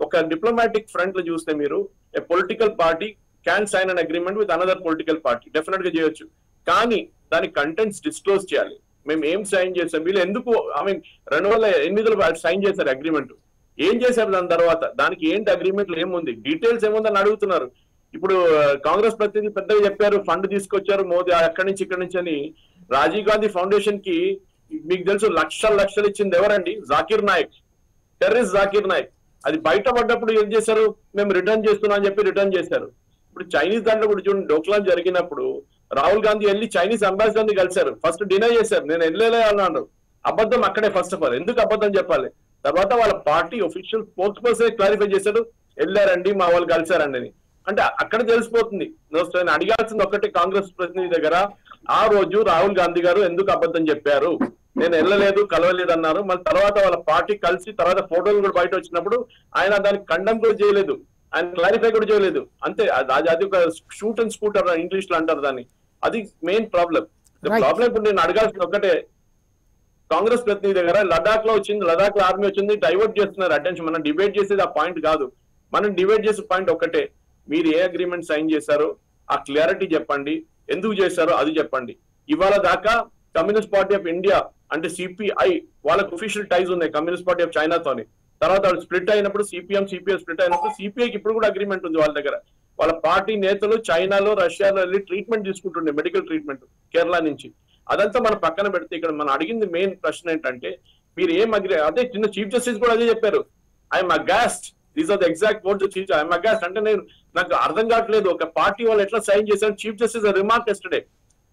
ఒక డిప్లొమాటిక్ ఫ్రంట్లో చూస్తే మీరు a political party can sign an agreement with another political party డెఫినెట్గా చేయొచ్చు. కానీ దాని కంటెంట్స్ డిస్క్లోజ్ చేయాలి. మేము ఏం సైన్ చేసాం వీళ్ళు ఎందుకు ఐ మీన్ రెండు వేల ఎనిమిదిలో సైన్ చేశారు అగ్రిమెంట్ ఏం చేశారు దాని తర్వాత? దానికి ఏంటి అగ్రిమెంట్ ఏముంది? డీటెయిల్స్ ఏముందని అడుగుతున్నారు. ఇప్పుడు కాంగ్రెస్ ప్రతినిధి పెద్దగా చెప్పారు ఫండ్ తీసుకొచ్చారు మోదీ అక్కడి నుంచి ఇక్కడి నుంచి అని. రాజీవ్ గాంధీ ఫౌండేషన్కి మీకు తెలుసు లక్షల లక్షలు ఇచ్చింది ఎవరండి? జాకీర్ నాయక్. టెర్రరిస్ట్ జాకీర్ నాయక్. అది బయట పడ్డప్పుడు ఏం చేశారు? మేము రిటర్న్ చేస్తున్నాం అని చెప్పి రిటర్న్ చేశారు. ఇప్పుడు చైనీస్ దాంట్లో కూడా చూడండి డోక్లాన్ జరిగినప్పుడు రాహుల్ గాంధీ వెళ్ళి చైనీస్ అంబాసిడర్ని కలిశారు. ఫస్ట్ డినై చేశారు. నేను వెళ్ళలే అన్నాడు. అబద్ధం అక్కడే ఫస్ట్ ఆఫ్ ఆల్ ఎందుకు అబద్ధం చెప్పాలి? తర్వాత వాళ్ళ party official sports person clarify చేశారు. వెళ్ళారండి మా వాళ్ళు కలిశారండి అని. అంటే అక్కడ తెలిసిపోతుంది. నేను అడిగాల్సింది ఒక్కటి కాంగ్రెస్ ప్రతినిధి దగ్గర. ఆ రోజు రాహుల్ గాంధీ గారు ఎందుకు అబద్ధం చెప్పారు? నేను వెళ్ళలేదు కలవలేదు అన్నారు. మళ్ళీ తర్వాత వాళ్ళ పార్టీ కలిసి తర్వాత ఫోటోలు కూడా బయట వచ్చినప్పుడు ఆయన దానికి ఖండం కూడా చేయలేదు. ఆయన క్లారిఫై కూడా చేయలేదు. అంతే. అది- అది ఒక షూట్ అండ్ స్కూటర్ ఇంగ్లీష్లో అంటారు దాన్ని. అది మెయిన్ ప్రాబ్లం. ప్రాబ్లం ఇప్పుడు నేను అడగాల్సింది ఒకటే కాంగ్రెస్ ప్రతినిధి దగ్గర లడాక్లో వచ్చింది లడాక్లో ఆర్మీ వచ్చింది డైవర్ట్ చేస్తున్నారు. అటెన్షన్ మనం డిబేట్ చేసేది ఆ పాయింట్ కాదు. మనం డిబేట్ చేసే పాయింట్ ఒకటే మీరు ఏ అగ్రిమెంట్ సైన్ చేశారో ఆ క్లారిటీ చెప్పండి. ఎందుకు చేశారో అది చెప్పండి. ఇవాళ దాకా కమ్యూనిస్ట్ పార్టీ ఆఫ్ ఇండియా అంటే సిపిఐ వాళ్ళకి ఒఫీషియల్ టైజ్ ఉన్నాయి కమ్యూనిస్ట్ పార్టీ ఆఫ్ చైనాతోని తర్వాత వాళ్ళు స్ప్లిట్ అయినప్పుడు సిపిఎం సిపిఐ స్ప్లిట్ అయినప్పుడు సిపిఐకి ఇప్పుడు కూడా అగ్రిమెంట్ ఉంది వాళ్ళ దగ్గర. వాళ్ళ పార్టీ నేతలు చైనాలో రష్యాలో వెళ్ళి ట్రీట్మెంట్ తీసుకుంటుండే మెడికల్ ట్రీట్మెంట్ కేరళ నుంచి. అదంతా మనం పక్కన పెడితే ఇక్కడ మనం అడిగింది మెయిన్ ప్రశ్న ఏంటంటే మీరు ఏం అగ్రి అదే చిన్న చీఫ్ జస్టిస్ కూడా అదే చెప్పారు. I'm aghast these are the exact words chief I'm aghast అంటే నేను నాకు అర్థం కావట్లేదు. ఒక పార్టీ వాళ్ళు ఎట్లా సైన్ చేశారు? చీఫ్ జస్టిస్ రిమార్క్ ఎస్టర్డే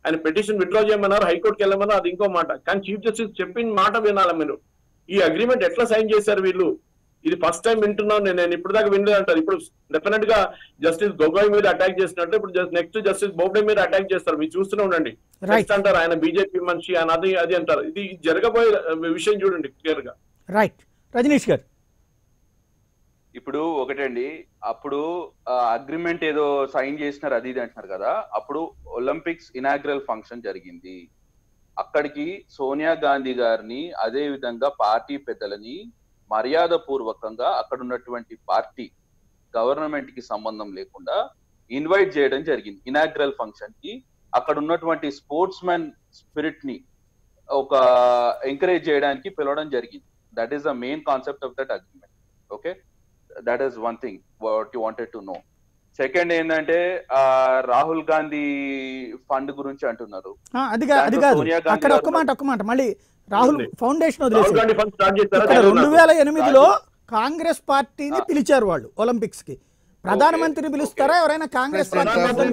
ఆయన పిటిషన్ విత్డ్రా చేయమన్నారు హైకోర్టుకి వెళ్ళమన్నారు అది ఇంకో మాట. కానీ చీఫ్ జస్టిస్ చెప్పిన మాట వినాలి మీరు? ఈ అగ్రిమెంట్ ఎట్లా సైన్ చేశారు వీళ్ళు? ఇది ఫస్ట్ టైం వింటున్నాను నేను నేను ఇప్పుడు దాకా వినలేదు అంటారు. ఇప్పుడు డెఫినెట్గా జస్టిస్ గొగోయ్ మీద అటాక్ చేసినట్టు ఇప్పుడు నెక్స్ట్ జస్టిస్ బోబ్డే మీద అటాక్ చేస్తారు. మీరు చూస్తూనే ఉండండి. నెక్స్ట్ అంటారు ఆయన బీజేపీ మనిషి ఆయన అది అది అంటారు. ఇది జరగబోయే విషయం చూడండి క్లియర్గా రైట్ రజనీష్ గారు. ఇప్పుడు ఒకటండి అప్పుడు అగ్రిమెంట్ ఏదో సైన్ చేసినారు అది ఇది అంటున్నారు కదా అప్పుడు ఒలింపిక్స్ ఇనాగ్రల్ ఫంక్షన్ జరిగింది. అక్కడికి సోనియా గాంధీ గారిని అదే విధంగా పార్టీ పెద్దలని మర్యాద పూర్వకంగా అక్కడ ఉన్నటువంటి పార్టీ గవర్నమెంట్కి సంబంధం లేకుండా ఇన్వైట్ చేయడం జరిగింది. ఇనాగ్రల్ ఫంక్షన్కి అక్కడ ఉన్నటువంటి స్పోర్ట్స్ మ్యాన్ స్పిరిట్ని ఒక ఎంకరేజ్ చేయడానికి పిలవడం జరిగింది. That is the main concept of that agreement okay that is one thing what you wanted to know second ఏంటంటే రాహుల్ గాంధీ ఫండ్ గురించి అంటున్నారు. సోనియా గాంధీ అక్కడ ఒక్క మాట ఒక్క మాట. మళ్ళీ రాహుల్. ఫౌండేషన్ వదిలేసి రెండు. వేల ఎనిమిదిలో కాంగ్రెస్ పార్టీని పిలిచారు వాళ్ళు ఒలింపిక్స్కి ప్రధానమంత్రిని. పిలుస్తారా ఎవరైనా Congress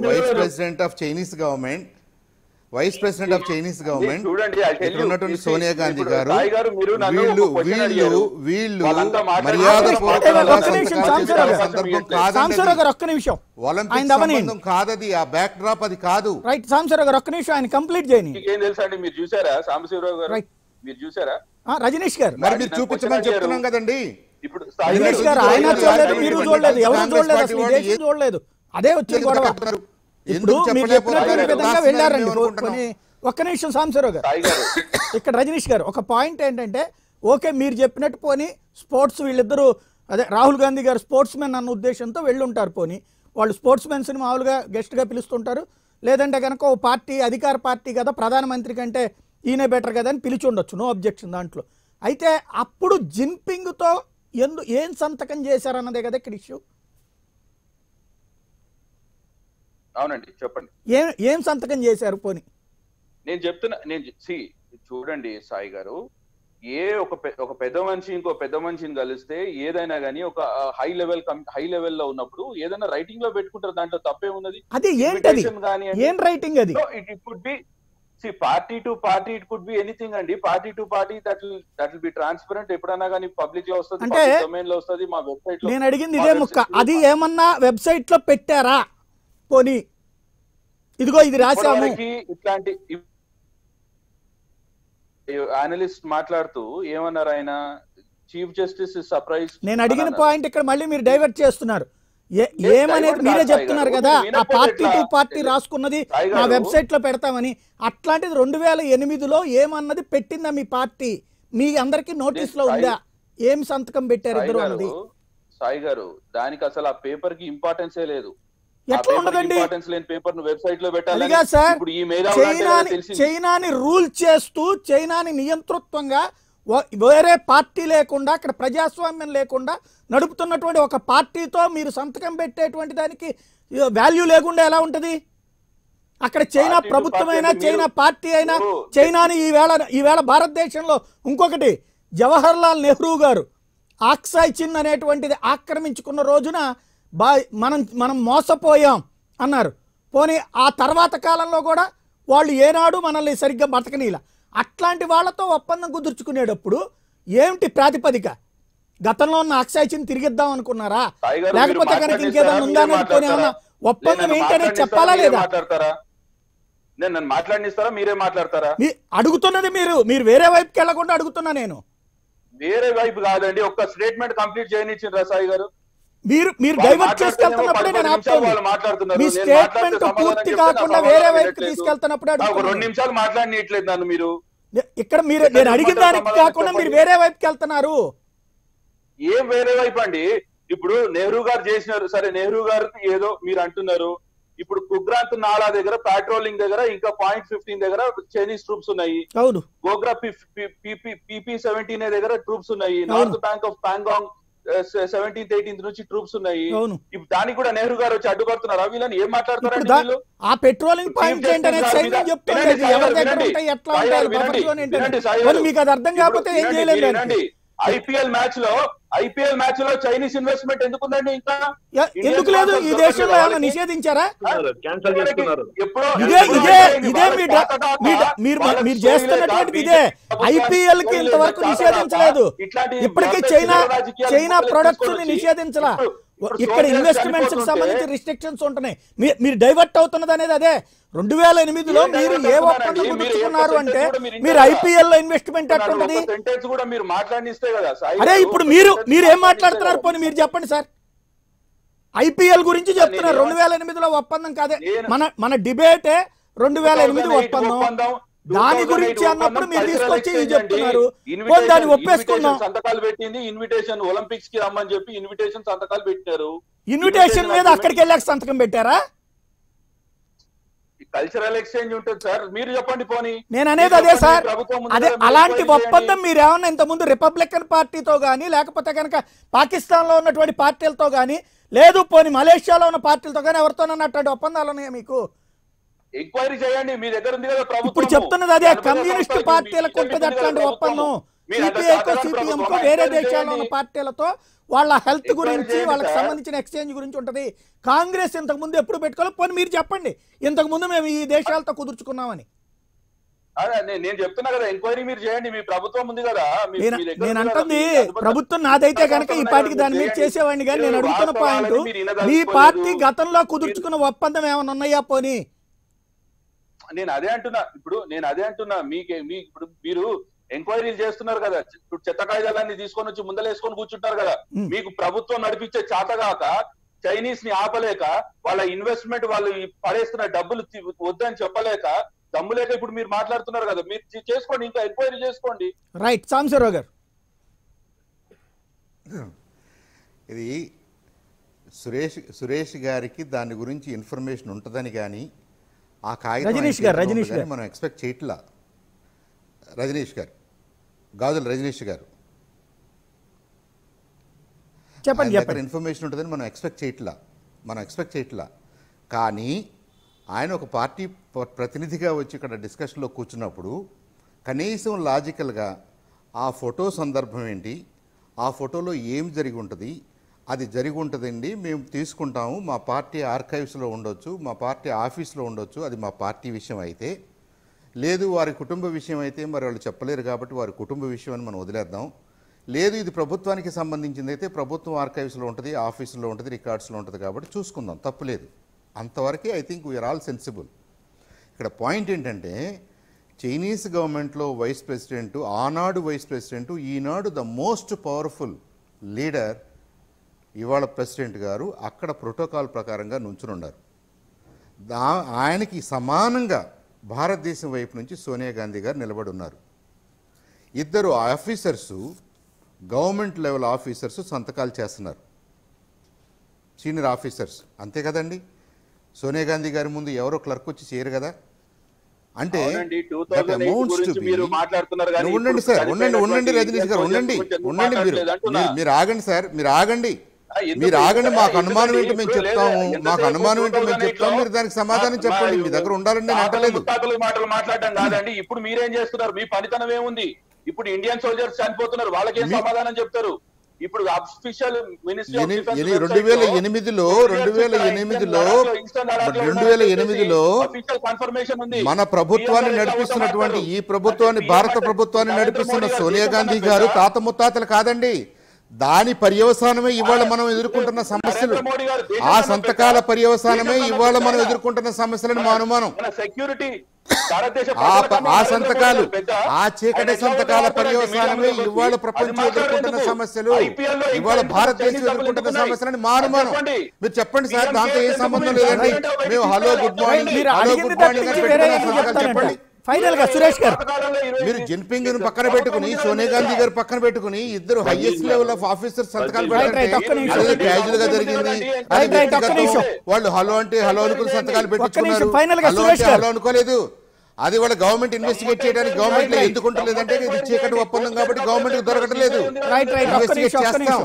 vice? President of Chinese government vice president of Chinese government ఇక్కడ ఉన్నటువంటి సోనియా గాంధీ గారు సాయి గారు మీరు నన్ను వీళ్ళు వీళ్ళు అడిగారు. వీళ్ళు. మర్యాద ఒక్క నిమిషం, ఒలింపిక్ కాదది ఆ బ్యాక్ డ్రాప్ అది కాదు రైట్ సాంబశివరావు గారు ఒక్క నిమిషం ఆయన కంప్లీట్ చేయని ఏం తెలుసా అండి మీరు చూసారా సాంబశివరావు గారు Right. మీరు చూసారా? ఆ, రజనీష్ గారు. మరి మీరు చూపించమని చెప్తున్నాం. కదండి. ఇప్పుడు రజనీష్ గారు ఆయన చూడలేదు మీరు చూడలేదు ఎవరు చూడలేదు చూడలేదు. అదే వచ్చింది ఎందుకు గొడవ? ఇప్పుడు ఎందుకు మీరు? చెప్పినటువంటి విధంగా వెళ్ళారండి ఒక్క నిమిషం సాంబశివరావు గారు. ఇక్కడ రజనీష్ గారు ఒక పాయింట్ ఏంటంటే ఓకే మీరు చెప్పినట్టు పోనీ స్పోర్ట్స్ వీళ్ళిద్దరూ అదే రాహుల్ గాంధీ గారు స్పోర్ట్స్ మెన్ అన్న ఉద్దేశంతో వెళ్ళుంటారు పోనీ. వాళ్ళు స్పోర్ట్స్ మెన్స్ని మామూలుగా గెస్ట్గా పిలుస్తుంటారు. లేదంటే కనుక ఓ పార్టీ అధికార పార్టీ కదా ప్రధానమంత్రి కంటే ఈయనే బెటర్ కదా అని పిలిచి ఉండొచ్చు. నో అబ్జెక్షన్ దాంట్లో. అయితే అప్పుడు జిన్పింగ్తో ఎందు ఏం సంతకం చేశారన్నదే కదా ఇక్కడ ఇష్యూ అవునండి చెప్పండి. ఏం ఏం సంతకం చేశారు పోనీ? నేను చెప్తున్నా నేను సి చూడండి సాయి గారు. ఏ ఒక ఒక పెద్ద మనిషి ఇంకో పెద్ద మనిషిని కలిస్తే ఏదైనా కానీ ఒక హై లెవెల్ హై లెవెల్లో ఉన్నప్పుడు ఏదైనా రైటింగ్లో పెట్టుకుంటారు దాంట్లో తప్పే ఉన్నది అది ఏంటది? కానివ్వండి. ఏం రైటింగ్ అది? It could be C party to party it could be anything అండి. Party to party that that will be transparent ఎప్పుడైనా కానీ పబ్లిక్లో వస్తుంది అంటే డొమైన్లో వస్తుంది మా వెబ్సైట్లో. నేను అడిగింది ఇదే ముక్క. అది ఏమన్నా వెబ్సైట్లో పెట్టారా? పోనీ. ఇదిగో ఇది రాశాము. ఇట్లాంటి అనలిస్ట్ మాట్లాడుతూ ఏమన్నారు ఆయన? చీఫ్ జస్టిస్ సర్ప్రైజ్ నేను అడిగిన పాయింట్ ఇక్కడ మళ్ళీ మీరు డైవర్ట్ చేస్తున్నారు. ఏమనేది మీరే చెప్తున్నారు కదా. ఆ పార్టీ టు? పార్టీ రాసుకున్నది మా గారు. వెబ్సైట్లో పెడతామని అట్లాంటిది రెండు వేల ఎనిమిదిలో ఏమన్నది పెట్టిందా మీ పార్టీ మీ అందరికి నోటీస్లో ఉందా ఏం సంతకం పెట్టారు ఇద్దరు అన్నది సాయి గారు దానికి అసలు ఆ పేపర్కి ఇంపార్టెన్సే లేదు ఎట్లా ఉండదండి చైనాని. చైనాని రూల్ చేస్తూ చైనాని నియంతృత్వంగా వేరే పార్టీ లేకుండా అక్కడ ప్రజాస్వామ్యం లేకుండా నడుపుతున్నటువంటి ఒక పార్టీతో మీరు సంతకం పెట్టేటువంటి దానికి వాల్యూ లేకుండా ఎలా ఉంటది? అక్కడ చైనా ప్రభుత్వమైనా చైనా పార్టీ అయినా చైనాని ఈవేళ ఈవేళ భారతదేశంలో ఇంకొకటి జవహర్ లాల్ నెహ్రూ గారు ఆక్సాయ్ చిన్ అనేటువంటిది ఆక్రమించుకున్న రోజున బా మనం మనం మోసపోయాం అన్నారు. పోనీ ఆ తర్వాత కాలంలో కూడా వాళ్ళు ఏనాడు మనల్ని సరిగ్గా బతకనీల. అట్లాంటి వాళ్ళతో ఒప్పందం కుదుర్చుకునేటప్పుడు ఏమిటి ప్రాతిపదిక గతంలో ఉన్న అక్షయ్ చిన్ తిరిగిద్దాం అనుకున్నారా లేకపోతే కనుక ఇంకేదైనా? ఉందా అనుకుని ఏమన్నా? ఒప్పందం మాట్లాడిస్తారా? చెప్పాలా లేదా మాట్లాడతారా నేను మాట్లాడిస్తారా మీరే మాట్లాడతారా అడుగుతున్నది మీరు మీరు వేరే వైపుకి వెళ్ళకుండా అడుగుతున్నా నేను వేరే వైపు కాదండి ఒక్క స్టేట్మెంట్ కంప్లీట్ చేయనిచ్చిండ్రా సాయి గారు మీరు మీరు డైవర్ట్ చేసుకెళ్తున్నప్పుడే నేను ఆపుతాను. మీ స్టేట్మెంట్ పూర్తి కాకుండా వేరే వైపుకి వినట్లేదు. తీసుకెళ్తున్నప్పుడే రెండు నిమిషాలు మాట్లాడనీయట్లేదు నన్ను మీరు ఇక్కడ మీరు నేను అడిగిన దానికి కాకుండా మీరు వేరే వైపుకి వెళ్తున్నారు. ఏం వేరే వైపు అండి? ఇప్పుడు నెహ్రూ గారు చేసినారు. సరే నెహ్రూ గారు ఏదో మీరు అంటున్నారు. ఇప్పుడు కుగ్రాంత్ నాలా దగ్గర పాట్రోలింగ్ దగ్గర ఇంకా పాయింట్ ఫిఫ్టీన్ దగ్గర చైనీస్ ట్రూప్స్ ఉన్నాయి. గోగ్రా పీపీ సెవెంటీన్ దగ్గర ట్రూప్స్ ఉన్నాయి. North bank of Pangong seventeenth eighteenth నుంచి ట్రూప్స్ ఉన్నాయి. దానికి కూడా నెహ్రూ గారు వచ్చి అడ్డుపడుతున్నారా? వీళ్ళని ఏం వీళ్ళు? ఆ పెట్రోలింగ్ పాయింట్ ఏంటనేది. మీకు అది అర్థం కాకపోతే ఏం ఐపీఎల్ మ్యాచ్లో ఐపీఎల్ మ్యాచ్లో చైనీస్ ఇన్వెస్ట్మెంట్ ఎందుకుందండి ఇంకా? ఎందుకు లేదు? ఈ దేశంలో ఏమైనా నిషేధించారా? క్యాన్సల్ చేస్తున్నారు. ఎప్పుడో ఇదే ఇదే. ఇదే మీరు మీరు చేస్తున్నటువంటిది ఇదే. ఐపీఎల్కి ఇంతవరకు నిషేధించలేదు. ఇప్పటికీ చైనా చైనా ప్రొడక్ట్స్ని నిషేధించలా? ఇక్కడ ఇన్వెస్ట్మెంట్స్కి సంబంధించి రిస్ట్రిక్షన్స్ ఉంటున్నాయి. మీరు డైవర్ట్ అవుతున్నది అనేది అదే. రెండు వేల ఎనిమిదిలో మీరు ఏ? ఒప్పందం కుదుర్చుకున్నారు అంటే మీరు? ఐపీఎల్లో ఇన్వెస్ట్మెంట్ ఎట్టుంటది? సెంటెన్స్ కూడా మీరు మాట్లాడిస్తే కదా సాయి అరే ఇప్పుడు మీరు మీరు మాట్లాడుతున్నారు. పోనీ మీరు చెప్పండి సార్. ఐపీఎల్ గురించి చెప్తున్నారు. నేను రెండు వేల ఎనిమిదిలో ఒప్పందం కాదే. మన మన డిబేటే రెండు వేల ఎనిమిది 2008 ఒప్పందం. దాని 2008 గురించి అన్నప్పుడు మీరు తీసుకొచ్చి చెప్తున్నారు? దాన్ని invitation సంతకాలు పెట్టింది. ఇన్విటేషన్ ఒలింపిక్స్కి రమ్మని చెప్పి ఇన్విటేషన్ సంతకాలు పెట్టారు. ఇన్విటేషన్ మీద అక్కడికి వెళ్ళాక సంతకం పెట్టారా? కల్చరల్ ఎక్స్చేంజ్ ఉంటుంది సార్. మీరు చెప్పండి పోనీ. నేను అనేది అదే సార్. అదే అలాంటి ఒప్పందం. మీరు ఏమన్నా ఇంతకుముందు రిపబ్లికన్ పార్టీతో కానీ లేకపోతే కనుక పాకిస్తాన్లో ఉన్నటువంటి పార్టీలతో కానీ లేదు పోని మలేషియాలో ఉన్న పార్టీలతో కానీ ఎవరితోనన్నా అటువంటి ఒప్పందాలు ఉన్నాయా మీకు? ఎంక్వైరీ చేయండి. మీ దగ్గర ఉంది కదా ప్రభుత్వం ఇప్పుడు చెప్తున్నది అదే కమ్యూనిస్ట్ పార్టీలకు ఉంటుంది అట్లాంటి ఒప్పందం. సిపిఐకో సిపిఎంకో వేరే దేశాల్లో ఉన్న పార్టీలతో వాళ్ళ హెల్త్ గురించి వాళ్ళకి. సంబంధించిన ఎక్స్చేంజ్ గురించి ఉంటది. కాంగ్రెస్ ఇంతకు ముందు ఎప్పుడు పెట్టుకోవాలి పోనీ మీరు చెప్పండి. ఇంతకు ముందు మేము ఈ దేశాలతో కుదుర్చుకున్నామని. అదే నేను- నేను చెప్తున్నా కదా ఎంక్వైరీ మీరు చేయండి. మీ ప్రభుత్వం ఉంది కదా. నేను అంటుంది ప్రభుత్వం నాదైతే కనుక ఈ పార్టీకి దాని మీద చేసేవాడిని కానీ నేను అడుగుతున్న పాయింట్ మీ పార్టీ గతంలో కుదుర్చుకున్న ఒప్పందం ఏమైనా ఉన్నాయా పోనీ? నేను అదే అంటున్నా. ఇప్పుడు నేను అదే అంటున్నా. మీకే మీ ఇప్పుడు మీరు ఎంక్వైరీలు చేస్తున్నారు కదా. ఇప్పుడు చెత్త కాగితాలన్నీ తీసుకొని వచ్చి ముందలేసుకొని కూర్చుంటారు కదా. మీకు ప్రభుత్వం నడిపించే చేతగాక చైనీస్ని ఆపలేక వాళ్ళ ఇన్వెస్ట్మెంట్ వాళ్ళు ఈ పడేస్తున్న డబ్బులు వద్దని చెప్పలేక దమ్ము లేక ఇప్పుడు మీరు మాట్లాడుతున్నారు కదా. మీరు చేసుకోండి ఇంకా ఎంక్వైరీ చేసుకోండి. రైట్ సాంబశివరావు గారు ఇది సురేష్ సురేష్ గారికి దాని గురించి ఇన్ఫర్మేషన్ ఉంటుందని కానీ ఆ కాగితం రజనీష్ ఆయన గారు, చేతిలో రజనీష్ ఉంటుందని గారు. మనం ఎక్స్పెక్ట్ చేయట్లా. రజనీష్ గారు. గాజుల రజనీష్ గారు. చెప్పండి దగ్గర చెప్పండి. ఇన్ఫర్మేషన్ ఉంటుందని మనం ఎక్స్పెక్ట్ చేయట్లా. మనం ఎక్స్పెక్ట్ చేయట్లా. కానీ ఆయన ఒక పార్టీ ప్రతినిధిగా వచ్చి ఇక్కడ డిస్కషన్లో కూర్చున్నప్పుడు కనీసం లాజికల్గా ఆ ఫోటో సందర్భం ఏంటి? ఆ ఫోటోలో ఏం జరిగి ఉంటుంది? అది జరిగి ఉంటుందండి మేము తీసుకుంటాము మా పార్టీ ఆర్కైవ్స్లో ఉండొచ్చు మా పార్టీ ఆఫీస్లో ఉండొచ్చు అది మా పార్టీ విషయం అయితే లేదు వారి కుటుంబ విషయం అయితే మరి వాళ్ళు చెప్పలేరు కాబట్టి వారి కుటుంబ విషయం అని మనం వదిలేద్దాం. లేదు ఇది ప్రభుత్వానికి సంబంధించింది అయితే ప్రభుత్వం ఆర్కైవ్స్లో ఉంటుంది ఆఫీసులో ఉంటుంది రికార్డ్స్లో ఉంటుంది కాబట్టి చూసుకుందాం. తప్పులేదు అంతవరకే I think we're all sensible. ఇక్కడ పాయింట్ ఏంటంటే చైనీస్ గవర్నమెంట్లో వైస్ ప్రెసిడెంట్ ఆనాడు వైస్ ప్రెసిడెంట్ ఈనాడు ద మోస్ట్ పవర్ఫుల్ లీడర్ ఇవాళ ప్రెసిడెంట్ గారు అక్కడ ప్రోటోకాల్ ప్రకారంగా నుంచునున్నారు. దా ఆయనకి సమానంగా భారతదేశం వైపు నుంచి సోనియా గాంధీ గారు నిలబడి ఉన్నారు ఇద్దరు ఆఫీసర్సు గవర్నమెంట్ లెవెల్ ఆఫీసర్స్ సంతకాలు చేస్తున్నారు. Senior officers. అంతే కదండి? సోనియా గాంధీ గారి ముందు ఎవరో క్లర్క్ వచ్చి చేయరు కదా? అంటే అవునండి, that 2008 amounts to గురించి be- మీరు మాట్లాడుతున్నారు కానీ నువ్వు ఉండండి సార్ ఉండండి ఉండండి రజనీష్ గారు ఉండండి ఉండండి మీరు. మీరు- ఆగండి సార్ మీరు ఆగండి. మీరు ఆగండి మాకు అనుమానం ఏంటో మేము చెప్తాము? మాకు అనుమానం ఏంటో మేము 2008 చెప్తాము మీరు దానికి సమాధానం చెప్పండి. మా- దగ్గర ఉండాలని నేను తాతలు అంటలేదు ముత్తాతలు మాటలు మాట్లాడడం కాదండి. ఇప్పుడు మీరేం చేస్తున్నారు? మీ పనితనం ఏముంది? ఇప్పుడు ఇండియన్ సోల్జర్స్ చనిపోతున్నారు. వాళ్ళకేం సమాధానం చెప్తారు? ఇప్పుడు అఫీషియల్ మినిస్ట్రీ రెండు వేల ఎనిమిదిలో రెండు వేల ఎనిమిదిలో రెండు వేల ఎనిమిదిలో కన్ఫర్మేషన్ ఉంది. మన ప్రభుత్వాన్ని నడిపిస్తున్నటువంటి ఈ ప్రభుత్వాన్ని భారత ప్రభుత్వాన్ని నడిపిస్తున్న సోనియా గాంధీ గారు తాత ముత్తాతలు కాదండి. దాని పర్యవసానమే ఇవాళ మనం ఎదుర్కొంటున్న సమస్యలు ఆ సంతకాల పర్యవసానమే ఇవాళ మనం ఎదుర్కొంటున్న సమస్యలని మా అనుమానం మన సెక్యూరిటీ భారతదేశ ఆ సంతకాలు. ఆ చీకటి సంతకాల పర్యవసానమే ఇవాళ ప్రపంచం ఎదుర్కొంటున్న? సమస్యలు ఇవాళ భారతదేశం ఎదుర్కొంటున్న? సమస్యలని మా అది అనుమానం చెప్పండి. మీరు చెప్పండి సార్ దాంతో ఏ సంబంధం లేదండి మేము హలో గుడ్? మార్నింగ్ మీరు హలో గుడ్ మార్నింగ్ అని. చెప్పండి ఫైనల్గా సురేష్ గారు. మీరు జిన్పింగ్ పక్కన పెట్టుకుని సోనియా గాంధీ గారు పక్కన పెట్టుకుని ఇద్దరు హైయెస్ట్ లెవెల్ ఆఫ్ ఆఫీసర్స్ సంతకాలు క్యాజువల్గా జరిగింది. వాళ్ళు హలో అంటే హలో అనుకుని సంతకాలు గా హలో అంటే. హలో అనుకోలేదు. అది వాళ్ళ గవర్నమెంట్ ఇన్వెస్టిగేట్ చేయడానికి గవర్నమెంట్లో రైట్, ఎందుకు ఉంటలేదంటే ఇది చీకటి ఒప్పందం కాబట్టి గవర్నమెంట్ దొరకటం లేదు రైట్ రైట్ ఒక్క ఇన్వెస్టిగేట్ చేస్తాం.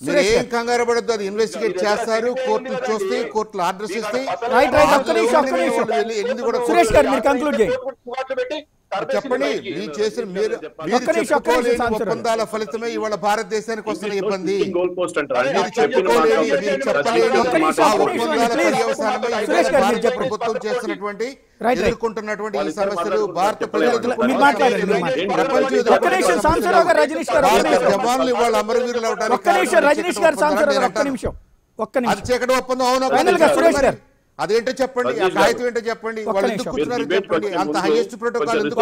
ఏం గారు. కంగారు పడద్దు అది ఇన్వెస్టిగేట్ చేస్తారు కోర్టులు చూస్తే కోర్టులు ఆర్డర్స్ ఇస్తాయి రైట్ రైట్ ఒక్క నిమిషం ఒక్క నిమిషం. వెళ్ళి ఎనిమిది కూడా సురేష్ గారు మీరు కంక్లూడ్ చేయండి. చెప్పండి మీరు చేసిన మీరు చెప్పుకోలేని. ఒప్పందాల ఫలితమే ఇవాళ భారతదేశానికి వస్తున్న ఇబ్బంది మీరు చెప్పుకోలేని మీరు చెప్పలేని ఆ ఒప్పందాల. పర్యవసానమే. ప్రభుత్వం చేస్తున్నటువంటి. ఎదుర్కొంటున్నటువంటి ఈ సమస్యలు. భారత. జవాన్లు ఇవాళ అమరవీరులు అవడానికి ఒక్క నిమిషం ఒక్క నిమిషం ఒక్క ఒప్పందం అవును సురేష్ గారు. అదేంటో చెప్పండి ఆ. కాగితం ఏంటో చెప్పండి వాళ్ళు. ఎందుకు కూర్చున్నారో చెప్పండి. అంత హైయెస్ట్ ప్రోటోకాల్ ఎందుకు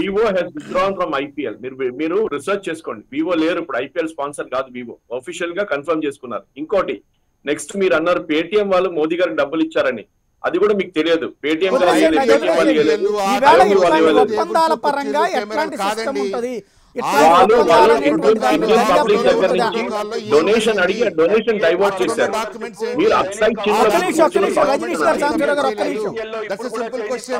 Vivo has withdrawn from IPL మీరు మీరు రీసెర్చ్ చేసుకోండి. వివో లేరు ఇప్పుడు ఐపీఎల్ స్పాన్సర్ కాదు వివో. అఫీషియల్గా కన్ఫర్మ్ చేసుకున్నారు. ఇంకోటి నెక్స్ట్ మీరు అన్నారు పేటిఎం వాళ్ళు మోదీ గారికి డబ్బులు ఇచ్చారని. అది కూడా మీకు తెలియదు. పేటిఎం కాదండి. డొనేషన్ అడిగి డైవర్ట్ చేశారు. మీరు రజనీష్ గారు, సాంబశివరావు గారు, ఒక్క నిమిషం.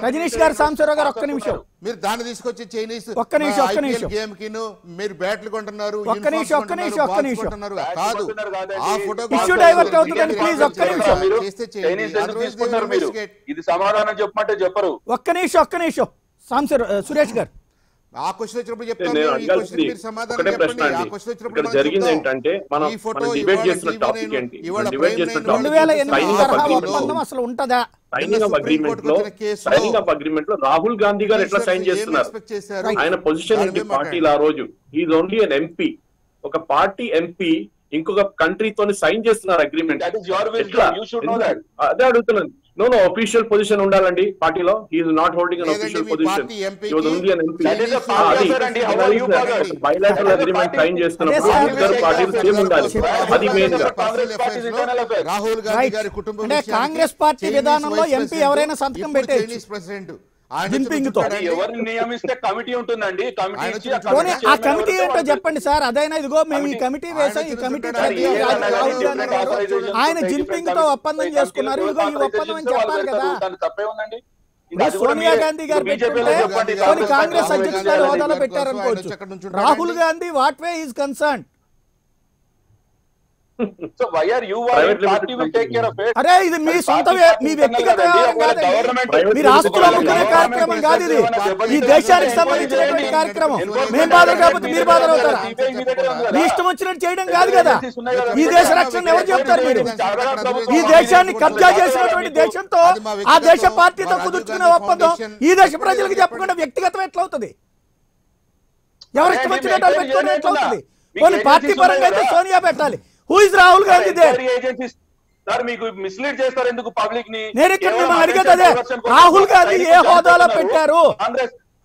రజనీష్ గారు సాంబశివరావు గారు ఒక్క నిమిషం. మీరు దాన్ని తీసుకొచ్చి చైనీస్ ఒక్క నిమిషం, ఒక్క నిమిషం. గేమ్కి మీరు బ్యాట్లు కొంటున్నారు ఒక్క నిమిషం, ఒక్క నిమిషం, ఒక్క నిమిషం. కొంటున్నారు. కాదు. ఆ ఫోటో Issue divert అవుతుందండి, please, ఒక్క నిమిషం. చైనీస్ మీరు. ఇది సమాధానం చెప్పమంటే చెప్పరు. ఒక్క నిమిషం ఒక్క నిమిషం. సాంబశివరావు సురేష్ గారు. ఆ క్వశ్చన్ వచ్చినప్పుడు చెప్తాను జరిగింది. ఏంటంటే మనం డిబేట్ చేస్తున్న టాపిక్ ఏంటి? చేస్తున్న అసలు ఉంటదా? సైనింగ్ ఆఫ్ సుప్రీం అగ్రిమెంట్లో వచ్చిన కేసులో సైనింగ్ ఆఫ్ అగ్రిమెంట్లో రాహుల్ గాంధీ గారు ఎట్లా సైన్ చేస్తున్నారు. ఆయన పొజిషన్ ఏంటి పార్టీలో ఆ రోజు? ఈజ్ ఓన్లీ అన్ ఎంపీ ఒక పార్టీ ఎంపీ ఇంకొక కంట్రీ తోని సైన్ చేస్తున్నారు అగ్రిమెంట్. అదే అడుగుతున్నాను. నో నో అఫీషియల్ పొజిషన్ ఉండాలండి పార్టీలో he's not holding an official me position? Bilateral agreement. Sign చేస్తున్నప్పుడు. ఇద్దరు పార్టీలు సేమ్ ఉండాలి అది మెయిన్గా. రాహుల్ గాంధీ. గారి కుటుంబం కాంగ్రెస్ పార్టీ విధానంలో ఎంపీ ఎవరైనా సంతకం. చైనీస్ ప్రెసిడెంట్ జిన్పింగ్తో. ఎవరిని నియమిస్తే కమిటీ ఉంటుందండి? కమిటీ ఆ కమిటీ ఏంటో చెప్పండి సార్. అదైనా ఇదిగో మేము ఈ కమిటీ వేసాం. ఈ కమిటీ ఆయన జిన్పింగ్తో ఒప్పందం చేసుకున్నారు. ఇదిగో ఈ ఒప్పందం అని చెప్పాలి కదా. తప్పే ఉందండి? సోనియా గాంధీ గారు పెట్టుకుంటే కొన్ని కాంగ్రెస్ అధ్యక్షుడు హోదాలో పెట్టారనుకోవచ్చు. Rahul Gandhi what way is concern so why are you Private party limited will take care of it అరే ఇది మీ సొంత మీ వ్యక్తిగత మీరు ఆస్తులు అమ్ముకునే కార్యక్రమం కాదు ఇది. ఈ దేశానికి సంబంధించినటువంటి కార్యక్రమం. మేము బాధలు కాకపోతే మీరు బాధలు అవుతారా మీ ఇష్టం వచ్చినట్టు చేయడం కాదు కదా. ఈ దేశ రక్షణ ఎవరు చెప్తారు మీరు? ఈ దేశాన్ని కబ్జా చేసినటువంటి దేశంతో ఆ దేశ పార్టీతో కుదుర్చుకునే ఒప్పందం ఈ దేశ ప్రజలకు చెప్పకుండా వ్యక్తిగతం ఎట్లా అవుతుంది ఎవరు ఇష్టం వచ్చినట్టు వాళ్ళు పెట్టుకోవడం ఎట్లా అవుతుంది కొన్ని పార్టీ పరంగా అయితే సోనియా పెట్టాలి. Who is Rahul Gandhi they agencies sir మీకు మిస్లీడ్ చేస్తారు ఎందుకు పబ్లిక్ని నేను ఇక్కడ మిమ్మల్ని అడిగేది అదే. రాహుల్ గాంధీ ఏ హోదాలో. పెట్టారు?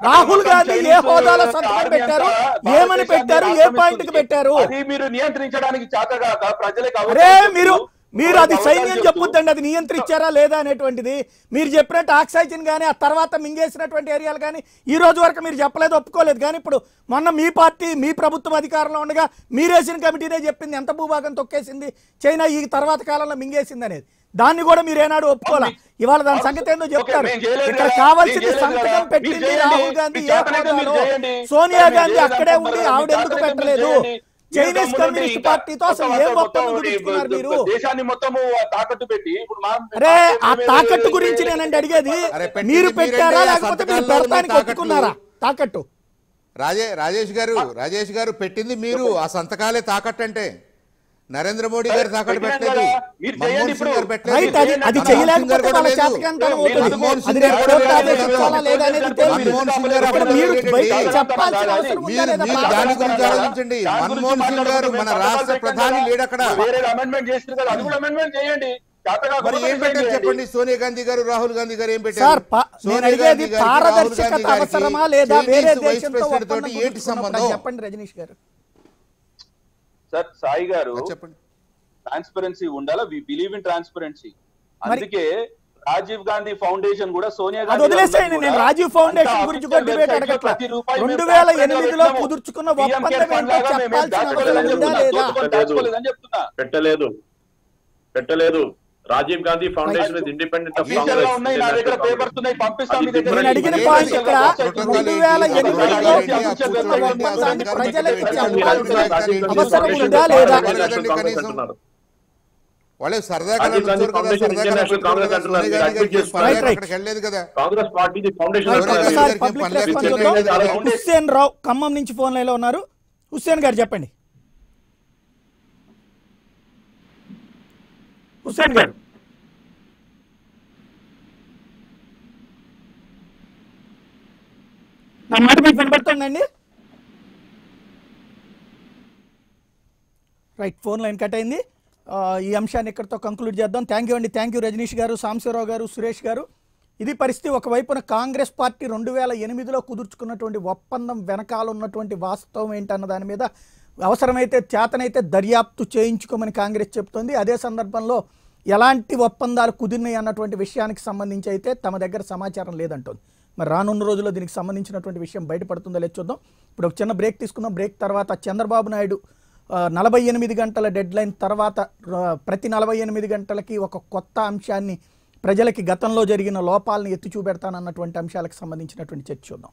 రాహుల్ గాంధీ ఏ హోదాలో సంతకం పెట్టారు? ఏమని పెట్టారు? ఏ ఆక్రమిస్తుంది. పాయింట్కి పెట్టారు? అది మీరు నియంత్రించడానికి చేతగాక ప్రజలకు మీరు మీరు అది సైన్యం చెప్పొద్దండి అది నియంత్రించారా లేదా అనేటువంటిది? మీరు చెప్పినట్టు ఆక్సైజన్ కానీ ఆ తర్వాత మింగేసినటువంటి ఏరియాలు కానీ ఈ రోజు వరకు మీరు చెప్పలేదు ఒప్పుకోలేదు. కానీ ఇప్పుడు మొన్న మీ పార్టీ మీ ప్రభుత్వం అధికారంలో ఉండగా మీరేసిన కమిటీనే చెప్పింది ఎంత భూభాగం తొక్కేసింది చైనా ఈ తర్వాత కాలంలో మింగేసింది అనేది. దాన్ని కూడా మీరు ఏనాడు ఒప్పుకోలే? ఇవాళ దాని సంగతి ఏందో చెప్తారు. ఇక్కడ కావాల్సింది సంతకం పెట్టింది. రాహుల్ గాంధీ ఏ. సోనియా గాంధీ అక్కడే ఉండి ఆవిడ ఎందుకు పెట్టలేదు. చైనీస్ కమ్యూనిస్ట్ పార్టీతో అసలు ఏం మొత్తం ఒప్పందం కుదుర్చుకున్నారు మీరు? దేశాన్ని మొత్తము తాకట్టు పెట్టి ఇప్పుడు అరే ఆ తాకట్టు గురించి నేనండి అడిగేది మీరు పెట్టారా ఆ లేకపోతే మీరు పెడతానికి తాకట్లు. ఒప్పుకున్నారా? తాకట్టు రాజే రాజేష్ గారు రాజేష్ గారు పెట్టింది మీరు ఆ సంతకాలే తాకట్టు అంటే నరేంద్ర మోడీ గారు తాకట్టు పెట్టలేదు. మన్మోహన్ చేయండి సింగ్ గారు ఇప్పుడు. పెట్టలేదు. రైట్ అది అది మన్మోహన్ చేయలేకపోతే సింగ్ గారు మీరు గారు గారు దాని గురించి. ఆలోచించండి మన్మోహన్ సింగ్ గారు మన రాష్ట్ర ప్రధాని పెట్టండి లేడు అక్కడ. కదా. వేరే అమెండ్మెంట్ చేస్తారు కదా. అది కూడా అమెండ్మెంట్ చేయండి. చేతగా మరి ఏం పెట్టారు చెప్పండి? సోనియా గాంధీ గారు రాహుల్ గాంధీ గారు ఏం పెట్టారు? సోనియా అడిగేది గాంధీ గారికి, రాహుల్ పారదర్శకత గాంధీ గారికి వైస్ ప్రెసిడెంట్ తోటి ఏంటి సంబంధం? చెప్పండి రజనీష్ గారు. సార్ సాయి గారు చెప్పండి. ట్రాన్స్పరెన్సీ ఉండాలా? వి బిలీవ్ ఇన్ ట్రాన్స్పరెన్సీ అందుకే రాజీవ్ గాంధీ ఫౌండేషన్ కూడా సోనియా గాంధీ వదిలేసేయండి నేను రాజీవ్ ఫౌండేషన్ గురించి కూడా డిబేట్ అడగట్లా. కుదుర్చుకున్న ఒప్పందం ఏంటో చెప్పాల్సిన అవసరం ఉందా. లేదా? పెట్టలేదు. పెట్టలేదు. Rajiv Gandhi foundation is independent of వాళ్ళే సరదాగా కాంగ్రెస్ పార్టీ. హుస్సేన్ రావు ఖమ్మం నుంచి ఫోన్ లైన్లో ఉన్నారు. హుస్సేన్ గారు చెప్పండి. హుస్సేన్ గారు నా మాట మీకు వినపడుతుందండి రైట్ ఫోన్ లైన్ కట్ అయింది. ఈ అంశాన్ని ఇక్కడితో కంక్లూడ్ చేద్దాం. థ్యాంక్ యూ అండి. థ్యాంక్ యూ రజనీష్ గారు సాంబశివరావు గారు సురేష్ గారు. ఇది పరిస్థితి ఒకవైపున కాంగ్రెస్ పార్టీ రెండు వేల ఎనిమిదిలో కుదుర్చుకున్నటువంటి ఒప్పందం వెనకాల ఉన్నటువంటి వాస్తవం ఏంటన్న దాని మీద అవసరమైతే చేతనైతే దర్యాప్తు చేయించుకోమని కాంగ్రెస్ చెప్తోంది. అదే సందర్భంలో ఎలాంటి ఒప్పందాలు కుదిరినాయి అన్నటువంటి విషయానికి సంబంధించి అయితే తమ దగ్గర సమాచారం లేదంటుంది. మరి రానున్న రోజుల్లో దీనికి సంబంధించినటువంటి విషయం బయటపడుతుందో లేదు చూద్దాం. ఇప్పుడు ఒక చిన్న బ్రేక్ తీసుకుందాం. బ్రేక్ తర్వాత చంద్రబాబు నాయుడు నలభై ఎనిమిది గంటల డెడ్ లైన్ తర్వాత ప్రతి నలభై ఎనిమిది గంటలకి ఒక కొత్త అంశాన్ని ప్రజలకి గతంలో జరిగిన లోపాలను ఎత్తి చూపెడతానన్నటువంటి అంశాలకు సంబంధించినటువంటి చర్చ చూద్దాం.